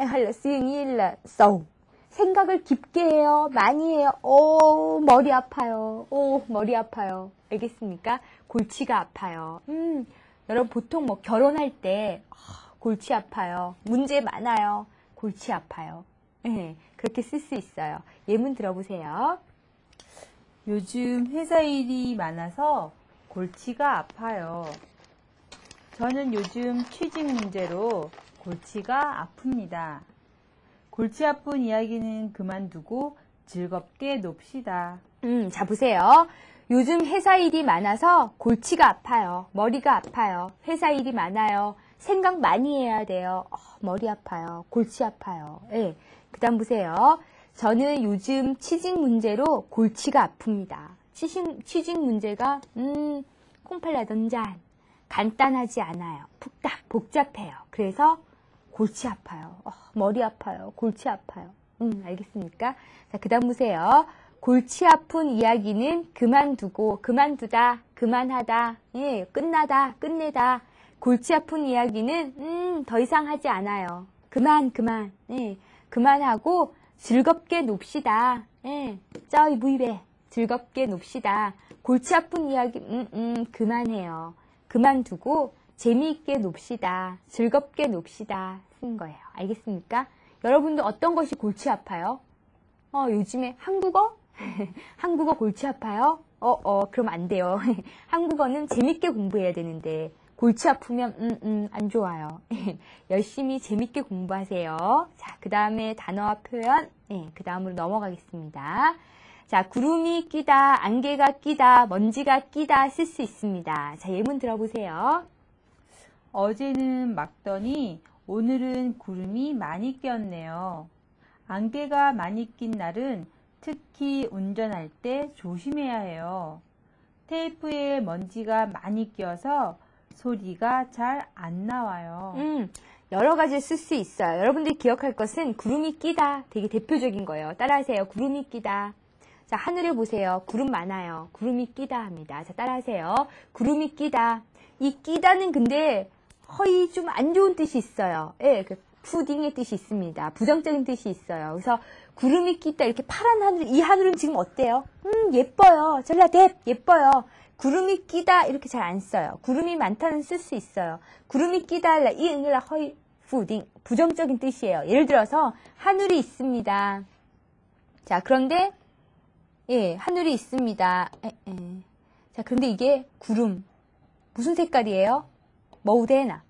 예, 할라, 수용이 일라, 쏘. 생각을 깊게 해요. 많이 해요. 오, 머리 아파요. 오, 머리 아파요. 알겠습니까? 골치가 아파요. 음, 여러분 보통 뭐 결혼할 때 아, 골치 아파요. 문제 많아요. 골치 아파요. 네, 그렇게 쓸 수 있어요. 예문 들어보세요. 요즘 회사 일이 많아서 골치가 아파요. 저는 요즘 취직 문제로 골치가 아픕니다. 골치 아픈 이야기는 그만두고 즐겁게 놉시다. 음, 자 보세요. 요즘 회사 일이 많아서 골치가 아파요. 머리가 아파요. 회사 일이 많아요. 생각 많이 해야 돼요. 어, 머리 아파요. 골치 아파요. 예. 그 다음 보세요. 저는 요즘 취직 문제로 골치가 아픕니다. 취직, 취직 문제가, 음, 콩팔라던잔. 간단하지 않아요. 푹딱 복잡해요. 그래서 골치 아파요. 어, 머리 아파요. 골치 아파요. 음, 알겠습니까? 자, 그 다음 보세요. 골치 아픈 이야기는 그만두고, 그만두다, 그만하다, 예, 끝나다, 끝내다. 골치 아픈 이야기는, 음, 더 이상 하지 않아요. 그만, 그만, 예, 그만하고 즐겁게 놉시다. 예, 저이 무입에 즐겁게 놉시다. 골치 아픈 이야기, 음, 음, 그만해요. 그만두고 재미있게 놉시다. 즐겁게 놉시다. 쓴 거예요. 알겠습니까? 여러분도 어떤 것이 골치 아파요? 어, 요즘에 한국어? [LAUGHS] 한국어 골치 아파요? 어, 어, 그럼 안 돼요. [LAUGHS] 한국어는 재밌게 공부해야 되는데, 골치 아프면, 음, 음, 안 좋아요. [LAUGHS] 열심히 재밌게 공부하세요. 자, 그 다음에 단어와 표현, 예, 그 다음으로 넘어가겠습니다. 자, 구름이 끼다, 안개가 끼다, 먼지가 끼다 쓸 수 있습니다. 자, 예문 들어보세요. 어제는 막더니 오늘은 구름이 많이 꼈네요. 안개가 많이 낀 날은 특히 운전할 때 조심해야 해요. 테이프에 먼지가 많이 껴서 소리가 잘 안 나와요. 음, 여러 가지 쓸 수 있어요. 여러분들이 기억할 것은 구름이 끼다. 되게 대표적인 거예요. 따라하세요. 구름이 끼다. 자, 하늘에 보세요. 구름 많아요. 구름이 끼다 합니다. 자, 따라하세요. 구름이 끼다. 이 끼다는 근데 거의 좀안 좋은 뜻이 있어요. 예, 그 푸딩의 뜻이 있습니다. 부정적인 뜻이 있어요. 그래서 구름이 끼다 이렇게 파란 하늘, 이 하늘은 지금 어때요? 음, 예뻐요. 전라대 예뻐요. 구름이 끼다 이렇게 잘 안 써요. 구름이 많다는 쓸 수 있어요. 구름이 끼다 이 응을라 허이 푸딩 부정적인 뜻이에요. 예를 들어서 하늘이 있습니다. 자, 그런데 예, 하늘이 있습니다. 에, 에. 자, 그런데 이게 구름 무슨 색깔이에요? 머우데나.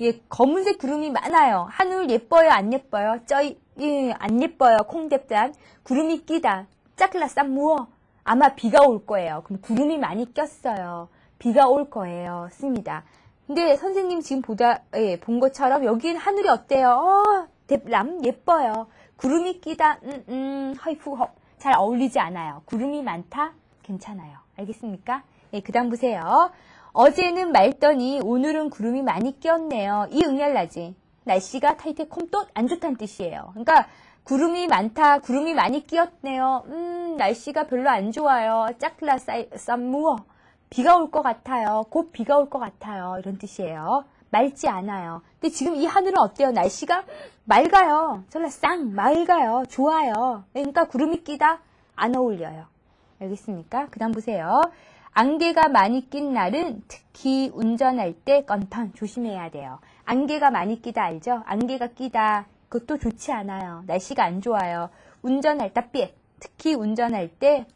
예, 검은색 구름이 많아요. 하늘 예뻐요, 안 예뻐요? 쩌이, 예, 안 예뻐요. 콩뎁단. 구름이 끼다. 짝라 쌈 무어. 아마 비가 올 거예요. 그럼 구름이 많이 꼈어요. 비가 올 거예요. 씁니다. 근데 선생님 지금 보다, 예, 본 것처럼 여긴 하늘이 어때요? 어, 뎁람 예뻐요. 구름이 끼다, 음, 음, 허이푸헉. 잘 어울리지 않아요. 구름이 많다? 괜찮아요. 알겠습니까? 예, 그 다음 보세요. 어제는 맑더니 오늘은 구름이 많이 꼈네요. 이 응얄라지. 날씨가 타이테 콤또 안 좋다는 뜻이에요. 그러니까 구름이 많다, 구름이 많이 끼었네요. 음, 날씨가 별로 안 좋아요. 짝라 쌈무어. 비가 올 것 같아요. 곧 비가 올 것 같아요. 이런 뜻이에요. 맑지 않아요. 근데 지금 이 하늘은 어때요? 날씨가 맑아요. 전라 쌍 맑아요. 좋아요. 그러니까 구름이 끼다 안 어울려요. 알겠습니까? 그 다음 보세요. 안개가 많이 낀 날은 특히 운전할 때 건턴 조심해야 돼요. 안개가 많이 끼다 알죠? 안개가 끼다 그것도 좋지 않아요. 날씨가 안 좋아요. 운전할 때 삐. 특히 운전할 때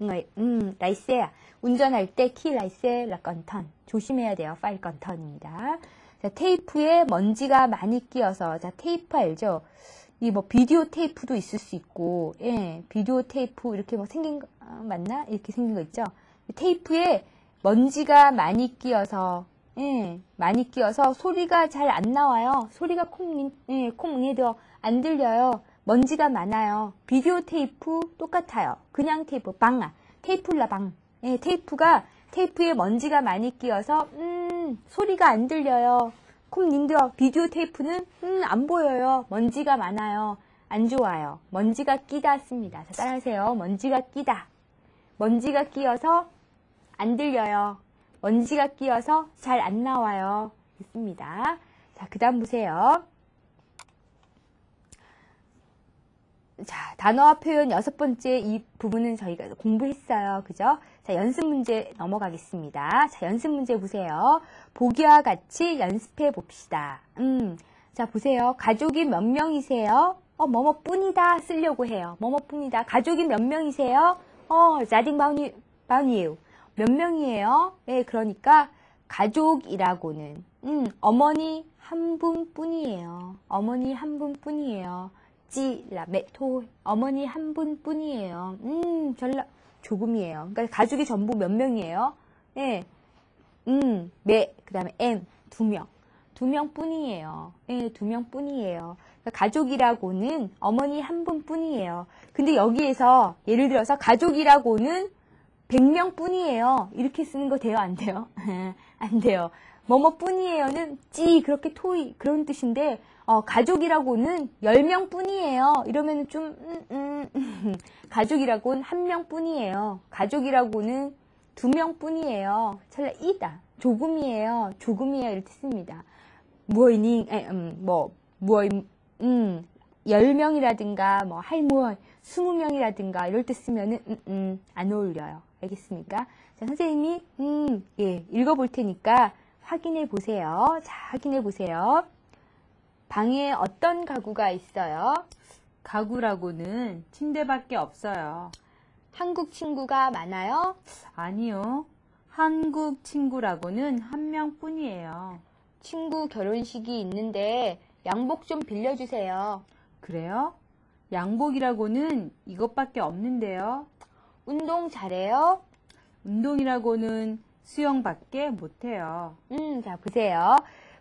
음, 음, 라이세야. 운전할 때 khi lái xe là cẩn thận 조심해야 돼요. phải cẩn thận입니다. 자, 테이프에 먼지가 많이 끼어서 자, 테이프 알죠? 이 뭐 비디오 테이프도 있을 수 있고, 예, 비디오 테이프 이렇게 뭐 생긴 거 아, 맞나? 이렇게 생긴 거 있죠? 테이프에 먼지가 많이 끼어서, 예, 많이 끼어서 소리가 잘 안 나와요. 소리가 không, 예, không nghe được 안 들려요. 먼지가 많아요. 비디오 테이프 똑같아요. 그냥 테이프, băng à. 테이프라 방. 예, 테이프가, 테이프에 먼지가 많이 끼어서, 음, 소리가 안 들려요. 콤님도 비디오 테이프는, 음, 안 보여요. 먼지가 많아요. 안 좋아요. 먼지가 끼다 씁니다. 자, 따라하세요. 먼지가 끼다. 먼지가 끼어서 안 들려요. 먼지가 끼어서 잘 안 나와요. 있습니다. 자, 그 다음 보세요. 자, 단어와 표현 여섯 번째 이 부분은 저희가 공부했어요. 그죠? 자, 연습 문제 넘어가겠습니다. 자, 연습 문제 보세요. 보기와 같이 연습해 봅시다. 음, 자, 보세요. 가족이 몇 명이세요? 어, 뭐뭐 뿐이다 쓰려고 해요. 뭐뭐 뿐이다. 가족이 몇 명이세요? 어, 자딩 바우니, 바우니우. 몇 명이에요? 예, 그러니까 가족이라고는, 음, 어머니 한 분 뿐이에요. 어머니 한 분 뿐이에요. 찌라 메토 어머니 한 분 뿐이에요. 음, 전라 조금이에요. 그러니까 가족이 전부 몇 명이에요? 예. 음, 매 그다음에 엠두 명. 두 명 뿐이에요. 예, 두 명 뿐이에요. 그러니까 가족이라고는 어머니 한 분 뿐이에요. 근데 여기에서 예를 들어서 가족이라고는 100명 뿐이에요. 이렇게 쓰는 거 돼요? 안 돼요? [LAUGHS] 안 돼요. 뭐뭐 뿐이에요는 찌 그렇게 토이 그런 뜻인데 어, 가족이라고는 10명 뿐이에요. 이러면 좀 음, 음, [LAUGHS] 가족이라고는 한 명 뿐이에요. 가족이라고는 두 명 뿐이에요. 찰나 이다. 조금이에요. 조금이에요. 이렇게 씁니다. 무어이닝 음, 뭐 무어이 음 10명이라든가 뭐 할무어 20명이라든가 이럴 때 쓰면은 음, 음, 안 어울려요. 알겠습니까? 자, 선생님이 음, 예, 읽어 볼 테니까 확인해 보세요. 자, 확인해 보세요. 방에 어떤 가구가 있어요? 가구라고는 침대밖에 없어요. 한국 친구가 많아요? 아니요. 한국 친구라고는 한 명뿐이에요. 친구 결혼식이 있는데 양복 좀 빌려주세요. 그래요? 양복이라고는 이것밖에 없는데요. 운동 잘해요? 운동이라고는 수영밖에 못해요. 음, 자, 보세요.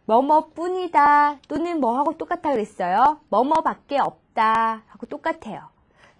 뭐뭐 뿐이다 또는 뭐하고 똑같다 그랬어요. 뭐뭐밖에 없다 하고 똑같아요.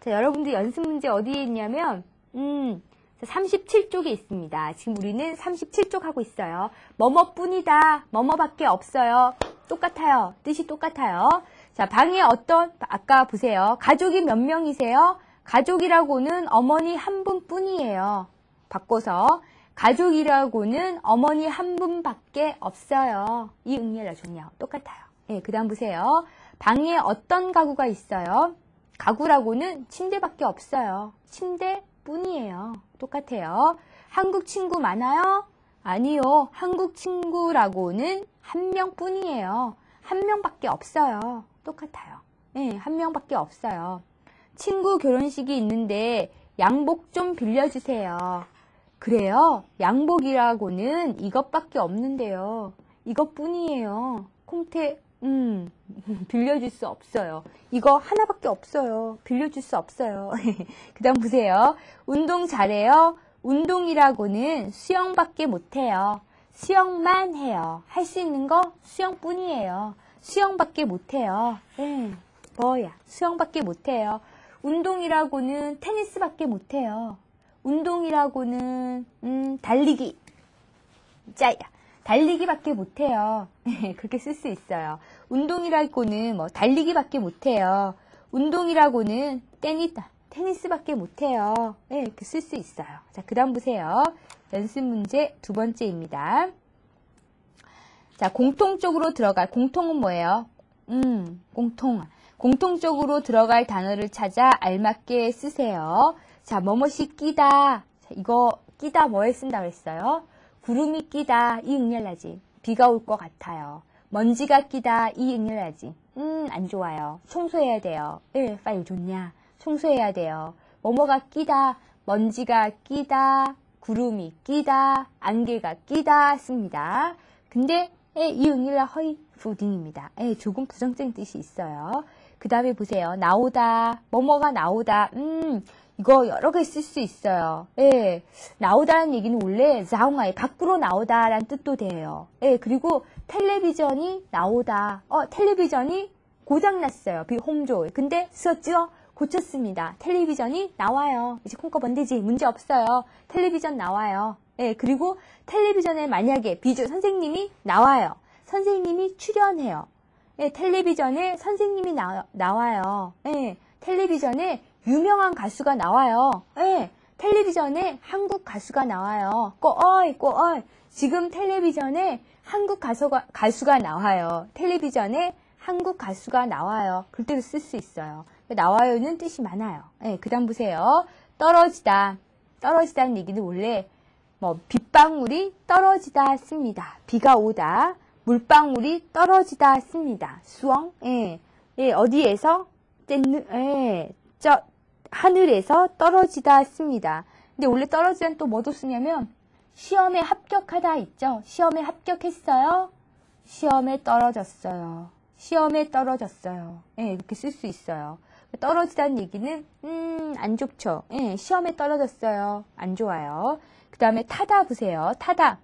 자, 여러분들 연습 문제 어디에 있냐면 음, 37쪽에 있습니다. 지금 우리는 37쪽 하고 있어요. 뭐뭐 뿐이다 뭐뭐밖에 없어요. 똑같아요. 뜻이 똑같아요. 자, 방에 어떤 아까 보세요. 가족이 몇 명이세요? 가족이라고는 어머니 한 분뿐이에요. 바꿔서 가족이라고는 어머니 한 분밖에 없어요. 이 응렬라 좋냐? 똑같아요. 예, 그 다음 보세요. 방에 어떤 가구가 있어요? 가구라고는 침대밖에 없어요. 침대뿐이에요. 똑같아요. 한국 친구 많아요? 아니요. 한국 친구라고는 한 명뿐이에요. 한 명밖에 없어요. 똑같아요. 예, 한 명밖에 없어요. 친구 결혼식이 있는데 양복 좀 빌려주세요. 그래요. 양복이라고는 이것밖에 없는데요. 이것뿐이에요. 콩태, 음, [LAUGHS] 빌려줄 수 없어요. 이거 하나밖에 없어요. 빌려줄 수 없어요. [LAUGHS] 그 다음 보세요. 운동 잘해요. 운동이라고는 수영밖에 못해요. 수영만 해요. 할 수 있는 거 수영뿐이에요. 수영밖에 못해요. 네, 뭐야. 수영밖에 못해요. 운동이라고는 테니스밖에 못해요. 운동이라고는 음, 달리기. 짜야. 달리기밖에 못해요. [LAUGHS] 그렇게 쓸 수 있어요. 운동이라고는 뭐 달리기밖에 못해요. 운동이라고는 떼니다. 테니스밖에 못해요. 네, 이렇게 쓸 수 있어요. 자, 그 다음 보세요. 연습 문제 두 번째입니다. 자, 공통적으로 들어갈, 공통은 뭐예요? 음, 공통. 공통적으로 들어갈 단어를 찾아 알맞게 쓰세요. 자, 뭐뭐시 끼다. 자, 이거 끼다 뭐에 쓴다 그랬어요? 구름이 끼다. 이 응렬하지. 비가 올 것 같아요. 먼지가 끼다. 이 응렬하지. 음, 안 좋아요. 청소해야 돼요. 예, 파일 좋냐? 청소해야 돼요. 뭐뭐가 끼다. 먼지가 끼다. 구름이 끼다. 안개가 끼다. 씁니다. 근데 예, 이 응일라 허이 푸딩입니다. 예, 조금 부정적인 뜻이 있어요. 그 다음에 보세요. 나오다, 뭐뭐가 나오다. 음, 이거 여러 개 쓸 수 있어요. 예, 나오다는 얘기는 원래 자웅아이 밖으로 나오다라는 뜻도 돼요. 예, 그리고 텔레비전이 나오다. 어, 텔레비전이 고장났어요. 비홈조. 근데 썼죠? 고쳤습니다. 텔레비전이 나와요. 이제 콩커 번데지 문제 없어요. 텔레비전 나와요. 예, 그리고 텔레비전에 만약에 비주 선생님이 나와요. 선생님이 출연해요. 예, 텔레비전에 선생님이 나, 나와요. 예, 텔레비전에 유명한 가수가 나와요. 예, 텔레비전에 한국 가수가 나와요. 꼬어이, 꼬어이. 지금 텔레비전에 한국 가수가, 가수가 나와요. 텔레비전에 한국 가수가 나와요. 그때도 쓸수 있어요. 나와요는 뜻이 많아요. 예, 그 다음 보세요. 떨어지다. 떨어지다는 얘기는 원래 뭐 빗방울이 떨어지다 씁니다. 비가 오다. 물방울이 떨어지다 씁니다. 수엉. 예. 예, 어디에서? 쨌느, 예. 저, 하늘에서 떨어지다 씁니다. 근데 원래 떨어지다는 또 뭐도 쓰냐면, 시험에 합격하다 있죠? 시험에 합격했어요? 시험에 떨어졌어요. 시험에 떨어졌어요. 예, 이렇게 쓸 수 있어요. 떨어지다는 얘기는, 음, 안 좋죠. 예, 시험에 떨어졌어요. 안 좋아요. 그 다음에 타다 보세요. 타다.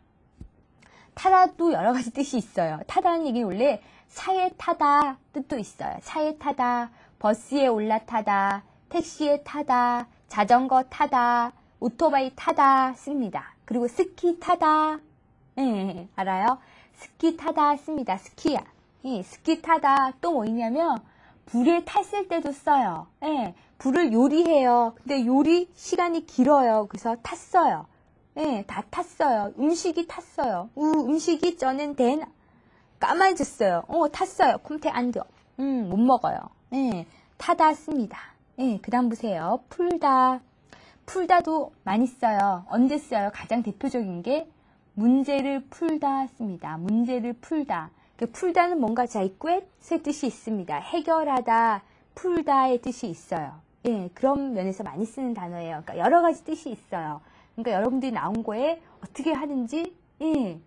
타다도 여러 가지 뜻이 있어요. 타다는 얘기는 원래 차에 타다 뜻도 있어요. 차에 타다, 버스에 올라타다, 택시에 타다, 자전거 타다, 오토바이 타다 씁니다. 그리고 스키 타다. 예, 알아요? 스키 타다 씁니다. 스키야. 예, 스키 타다 또 뭐 있냐면 불에 탔을 때도 써요. 예, 불을 요리해요. 근데 요리 시간이 길어요. 그래서 탔어요. 예, 다 탔어요. 음식이 탔어요. 우, 음식이 저는 된 까만졌어요. 어, 탔어요. 콤테 안드. 음, 못 먹어요. 예, 타다 씁니다. 예, 그 다음 보세요. 풀다. 풀다도 많이 써요. 언제 써요? 가장 대표적인 게 문제를 풀다 씁니다. 문제를 풀다. 그 풀다는 뭔가 자이꿰의 뜻이 있습니다. 해결하다, 풀다의 뜻이 있어요. 예, 그런 면에서 많이 쓰는 단어예요. 그러니까 여러 가지 뜻이 있어요. 그러니까 여러분들이 나온 거에 어떻게 하는지, 예,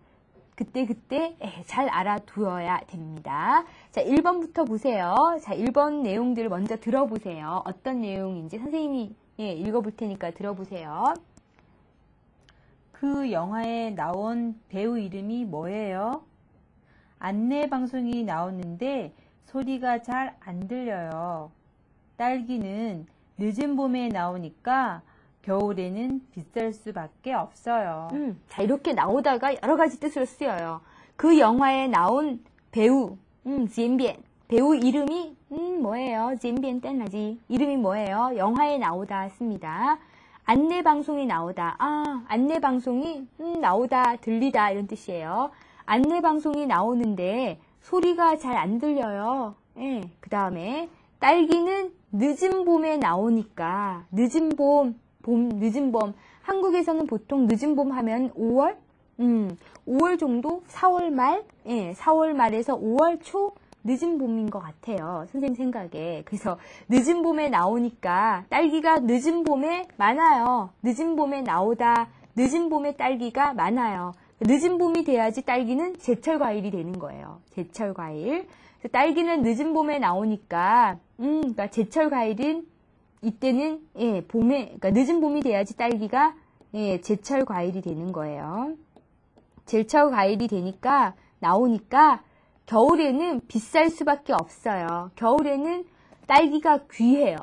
그때 그때 예, 잘 알아두어야 됩니다. 자, 1번부터 보세요. 자, 1번 내용들을 먼저 들어보세요. 어떤 내용인지 선생님이 예, 읽어볼 테니까 들어보세요. 그 영화에 나온 배우 이름이 뭐예요? 안내 방송이 나오는데 소리가 잘 안 들려요. 딸기는 늦은 봄에 나오니까 겨울에는 비쌀 수밖에 없어요. 음, 자, 이렇게 나오다가 여러 가지 뜻으로 쓰여요. 그 영화에 나온 배우, 음, 젠비엔. 배우 이름이, 음, 뭐예요? 젠비엔 땐나지. 이름이 뭐예요? 영화에 나오다 씁니다. 안내 방송이 나오다. 아, 안내 방송이, 음, 나오다, 들리다, 이런 뜻이에요. 안내 방송이 나오는데 소리가 잘 안 들려요. 예, 그 다음에 딸기는 늦은 봄에 나오니까 늦은 봄, 봄, 늦은 봄. 한국에서는 보통 늦은 봄 하면 5월, 음, 5월 정도, 4월 말, 예, 4월 말에서 5월 초 늦은 봄인 것 같아요. 선생님 생각에. 그래서 늦은 봄에 나오니까 딸기가 늦은 봄에 많아요. 늦은 봄에 나오다, 늦은 봄에 딸기가 많아요. 늦은 봄이 돼야지 딸기는 제철 과일이 되는 거예요. 제철 과일. 딸기는 늦은 봄에 나오니까, 음, 그러니까 제철 과일은 이때는 예, 봄에, 그러니까 늦은 봄이 돼야지 딸기가 예, 제철 과일이 되는 거예요. 제철 과일이 되니까 나오니까 겨울에는 비쌀 수밖에 없어요. 겨울에는 딸기가 귀해요.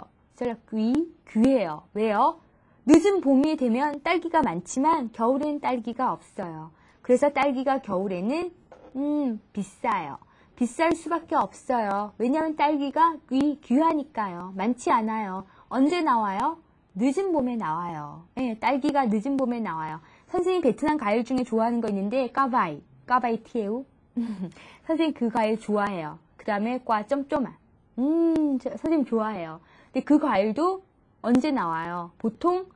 귀, 귀해요. 왜요? 늦은 봄이 되면 딸기가 많지만 겨울엔 딸기가 없어요. 그래서 딸기가 겨울에는 음, 비싸요. 비쌀 수밖에 없어요. 왜냐하면 딸기가 귀, 귀하니까요. 많지 않아요. 언제 나와요? 늦은 봄에 나와요. 네, 딸기가 늦은 봄에 나와요. 선생님 베트남 과일 중에 좋아하는 거 있는데 까바이, 까바이 티에우, [LAUGHS] 선생님 그 과일 좋아해요. 그 다음에 과 점점한. 음, 저- 선생님 좋아해요. 근데 그 과일도 언제 나와요? 보통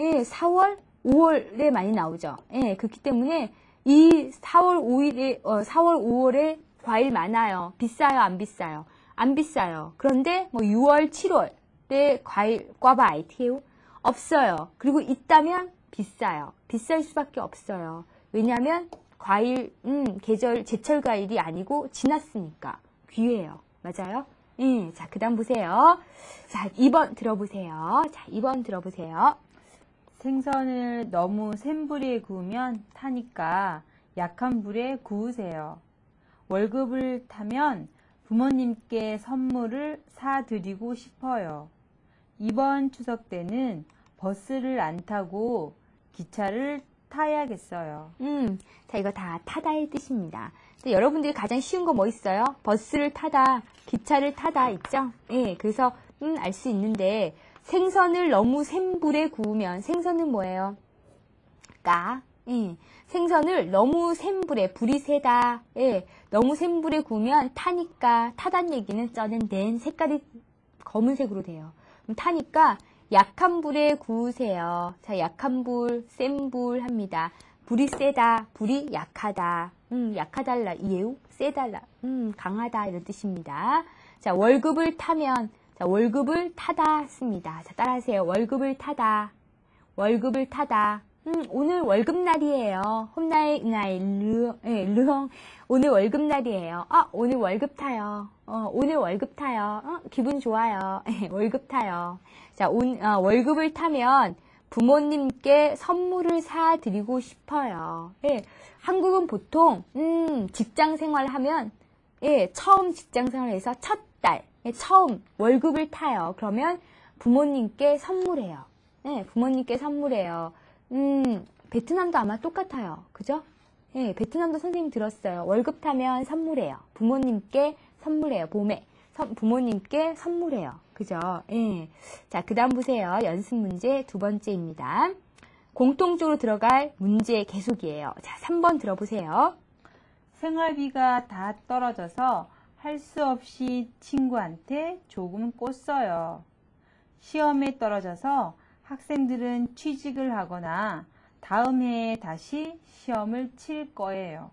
예, 4월, 5월에 많이 나오죠. 예, 그렇기 때문에 이 4월 5일에, 어, 4월, 5월에 과일 많아요. 비싸요, 안 비싸요? 안 비싸요. 그런데 뭐 6월, 7월 에 과일, 꽈바 아이티에요? 없어요. 그리고 있다면 비싸요. 비쌀 수밖에 없어요. 왜냐하면 과일, 음, 계절, 제철 과일이 아니고 지났으니까 귀해요. 맞아요? 음, 자, 그 다음 보세요. 자, 2번 들어보세요. 자, 2번 들어보세요. 생선을 너무 센 불에 구우면 타니까 약한 불에 구우세요. 월급을 타면 부모님께 선물을 사드리고 싶어요. 이번 추석 때는 버스를 안 타고 기차를 타야겠어요. 음, 자, 이거 다 타다의 뜻입니다. 여러분들이 가장 쉬운 거 뭐 있어요? 버스를 타다, 기차를 타다 있죠? 예, 그래서, 음, 알 수 있는데, 생선을 너무 센 불에 구우면, 생선은 뭐예요? 까, 예, 생선을 너무 센 불에, 불이 세다, 예, 너무 센 불에 구우면 타니까, 타단 얘기는 쩌는 된 색깔이 검은색으로 돼요. 타니까 약한 불에 구우세요. 자, 약한 불, 센 불 합니다. 불이 세다, 불이 약하다. 음, 약하달라, 이해우? 세달라, 음, 강하다, 이런 뜻입니다. 자, 월급을 타면, 자, 월급을 타다 씁니다. 자, 따라하세요. 월급을 타다. 월급을 타다. 음, 오늘 월급날이에요. 홈나이, 나이, 르, 예, 르엉. 오늘 월급날이에요. 아, 오늘 월급 타요. 어, 오늘 월급 타요. 어, 기분 좋아요. 예, 월급 타요. 자, 온, 어, 월급을 타면 부모님께 선물을 사드리고 싶어요. 예, 한국은 보통, 음, 직장 생활 하면, 예, 처음 직장 생활에서 첫 달, 예, 처음 월급을 타요. 그러면 부모님께 선물해요. 네, 부모님께 선물해요. 음, 베트남도 아마 똑같아요. 그죠? 예, 베트남도 선생님 들었어요. 월급 타면 선물해요. 부모님께 선물해요. 봄에. 선- 부모님께 선물해요. 그죠? 예. 자, 그 다음 보세요. 연습 문제 두 번째입니다. 공통적으로 들어갈 문제 계속이에요. 자, 3번 들어보세요. 생활비가 다 떨어져서 할 수 없이 친구한테 조금 꽂어요. 시험에 떨어져서 학생들은 취직을 하거나 다음 해에 다시 시험을 칠 거예요.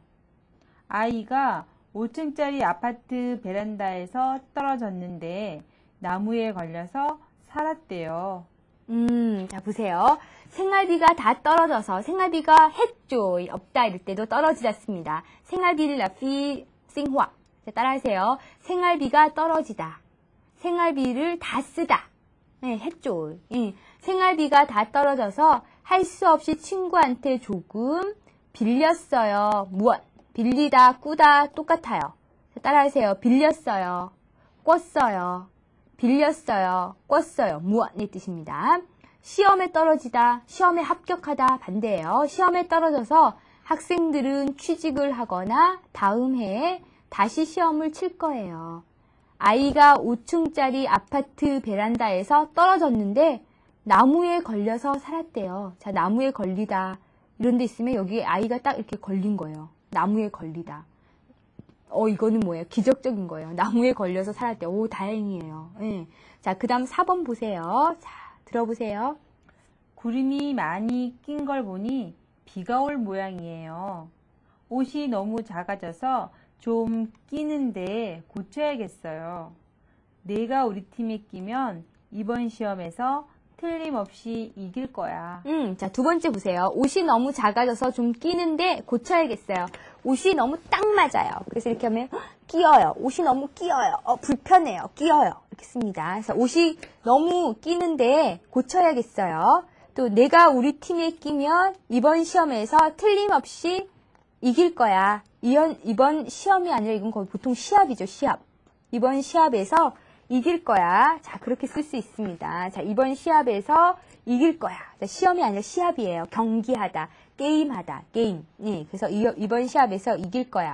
아이가 5층짜리 아파트 베란다에서 떨어졌는데 나무에 걸려서 살았대요. 음, 자, 보세요. 생활비가 다 떨어져서, 생활비가 했죠. 없다, 이럴 때도 떨어지졌습니다. 생활비를 나피, 생화. 자, 따라하세요. 생활비가 떨어지다. 생활비를 다 쓰다. 네, 했죠. 예. 생활비가 다 떨어져서 할 수 없이 친구한테 조금 빌렸어요. 무엇? 빌리다, 꾸다, 똑같아요. 자, 따라하세요. 빌렸어요. 꿨어요. 빌렸어요. 꿨어요. 무엇의 뜻입니다. 시험에 떨어지다, 시험에 합격하다 반대예요. 시험에 떨어져서 학생들은 취직을 하거나 다음 해에 다시 시험을 칠 거예요. 아이가 5층짜리 아파트 베란다에서 떨어졌는데 나무에 걸려서 살았대요. 자, 나무에 걸리다. 이런 데 있으면 여기 아이가 딱 이렇게 걸린 거예요. 나무에 걸리다. 어, 이거는 뭐예요? 기적적인 거예요. 나무에 걸려서 살았대. 오, 다행이에요. 예. 자, 그 다음 4번 보세요. 자, 들어보세요. 구름이 많이 낀 걸 보니 비가 올 모양이에요. 옷이 너무 작아져서 좀 끼는데 고쳐야겠어요. 내가 우리 팀에 끼면 이번 시험에서 틀림없이 이길 거야. 음, 자, 두 번째 보세요. 옷이 너무 작아져서 좀 끼는데 고쳐야겠어요. 옷이 너무 딱 맞아요. 그래서 이렇게 하면 헉, 끼어요. 옷이 너무 끼어요. 어, 불편해요. 끼어요. 이렇게 씁니다. 그래서 옷이 너무 끼는데 고쳐야겠어요. 또 내가 우리 팀에 끼면 이번 시험에서 틀림없이 이길 거야. 이번, 이번 시험이 아니라 이건 거의 보통 시합이죠, 시합. 이번 시합에서 이길 거야. 자, 그렇게 쓸 수 있습니다. 자, 이번 시합에서 이길 거야. 자, 시험이 아니라 시합이에요. 경기하다, 게임하다, 게임. 예, 그래서 이, 이번 시합에서 이길 거야.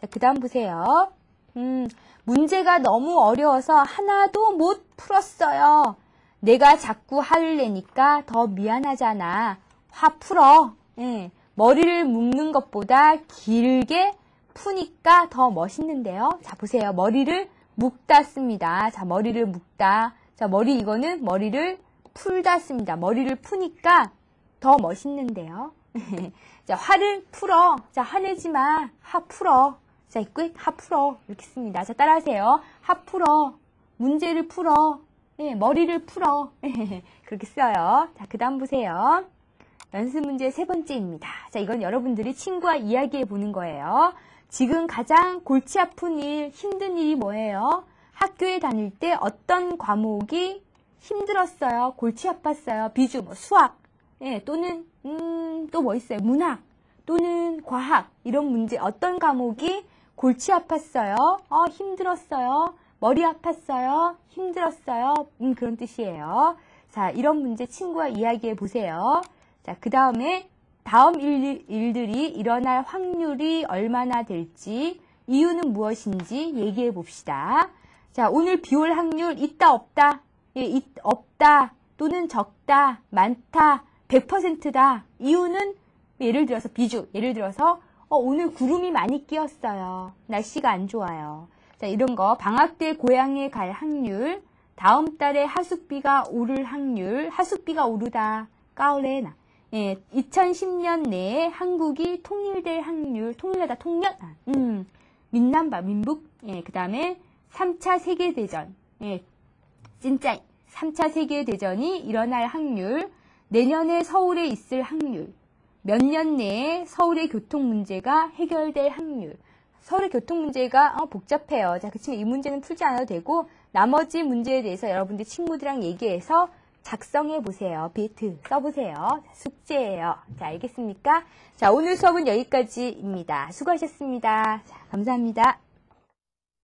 자, 그 다음 보세요. 음, 문제가 너무 어려워서 하나도 못 풀었어요. 내가 자꾸 내니까 더 미안하잖아. 화 풀어. 예, 머리를 묶는 것보다 길게 푸니까 더 멋있는데요. 자, 보세요. 머리를 묶다 씁니다. 자, 머리를 묶다. 자, 머리 이거는 머리를 풀다 씁니다. 머리를 푸니까 더 멋있는데요. [LAUGHS] 자, 화를 풀어. 자, 화내지 마. 화 풀어. 자, quick, 화 풀어. 이렇게 씁니다. 자, 따라하세요. 화 풀어. 문제를 풀어. 예, 머리를 풀어. [LAUGHS] 그렇게 써요. 자, 그 다음 보세요. 연습 문제 세 번째입니다. 자, 이건 여러분들이 친구와 이야기해 보는 거예요. 지금 가장 골치 아픈 일, 힘든 일이 뭐예요? 학교에 다닐 때 어떤 과목이 힘들었어요? 골치 아팠어요? 비주, 뭐 수학, 예, 또는, 음, 또 뭐 있어요? 문학, 또는 과학, 이런 문제, 어떤 과목이 골치 아팠어요? 어, 힘들었어요? 머리 아팠어요? 힘들었어요? 음, 그런 뜻이에요. 자, 이런 문제 친구와 이야기해 보세요. 자, 그 다음에 다음 일, 일들이 일어날 확률이 얼마나 될지, 이유는 무엇인지 얘기해 봅시다. 자, 오늘 비 올 확률 있다, 없다? 예, 있, 없다, 또는 적다, 많다, 100%다. 이유는 예를 들어서 비주, 예를 들어서 어, 오늘 구름이 많이 끼었어요. 날씨가 안 좋아요. 자, 이런 거 방학 때 고향에 갈 확률, 다음 달에 하숙비가 오를 확률, 하숙비가 오르다, 까올레나. 예, 2010년 내에 한국이 통일될 확률, 통일하다, 통년, 아, 음, 민남바, 민북, 예, 그 다음에 3차 세계대전, 예, 진짜 3차 세계대전이 일어날 확률, 내년에 서울에 있을 확률, 몇 년 내에 서울의 교통 문제가 해결될 확률. 서울의 교통 문제가 어, 복잡해요. 자, 그치만 이 문제는 풀지 않아도 되고 나머지 문제에 대해서 여러분들 친구들이랑 얘기해서 작성해 보세요. 비트 써보세요. 자, 숙제예요. 자, 알겠습니까? 자, 오늘 수업은 여기까지입니다. 수고하셨습니다. 자, 감사합니다.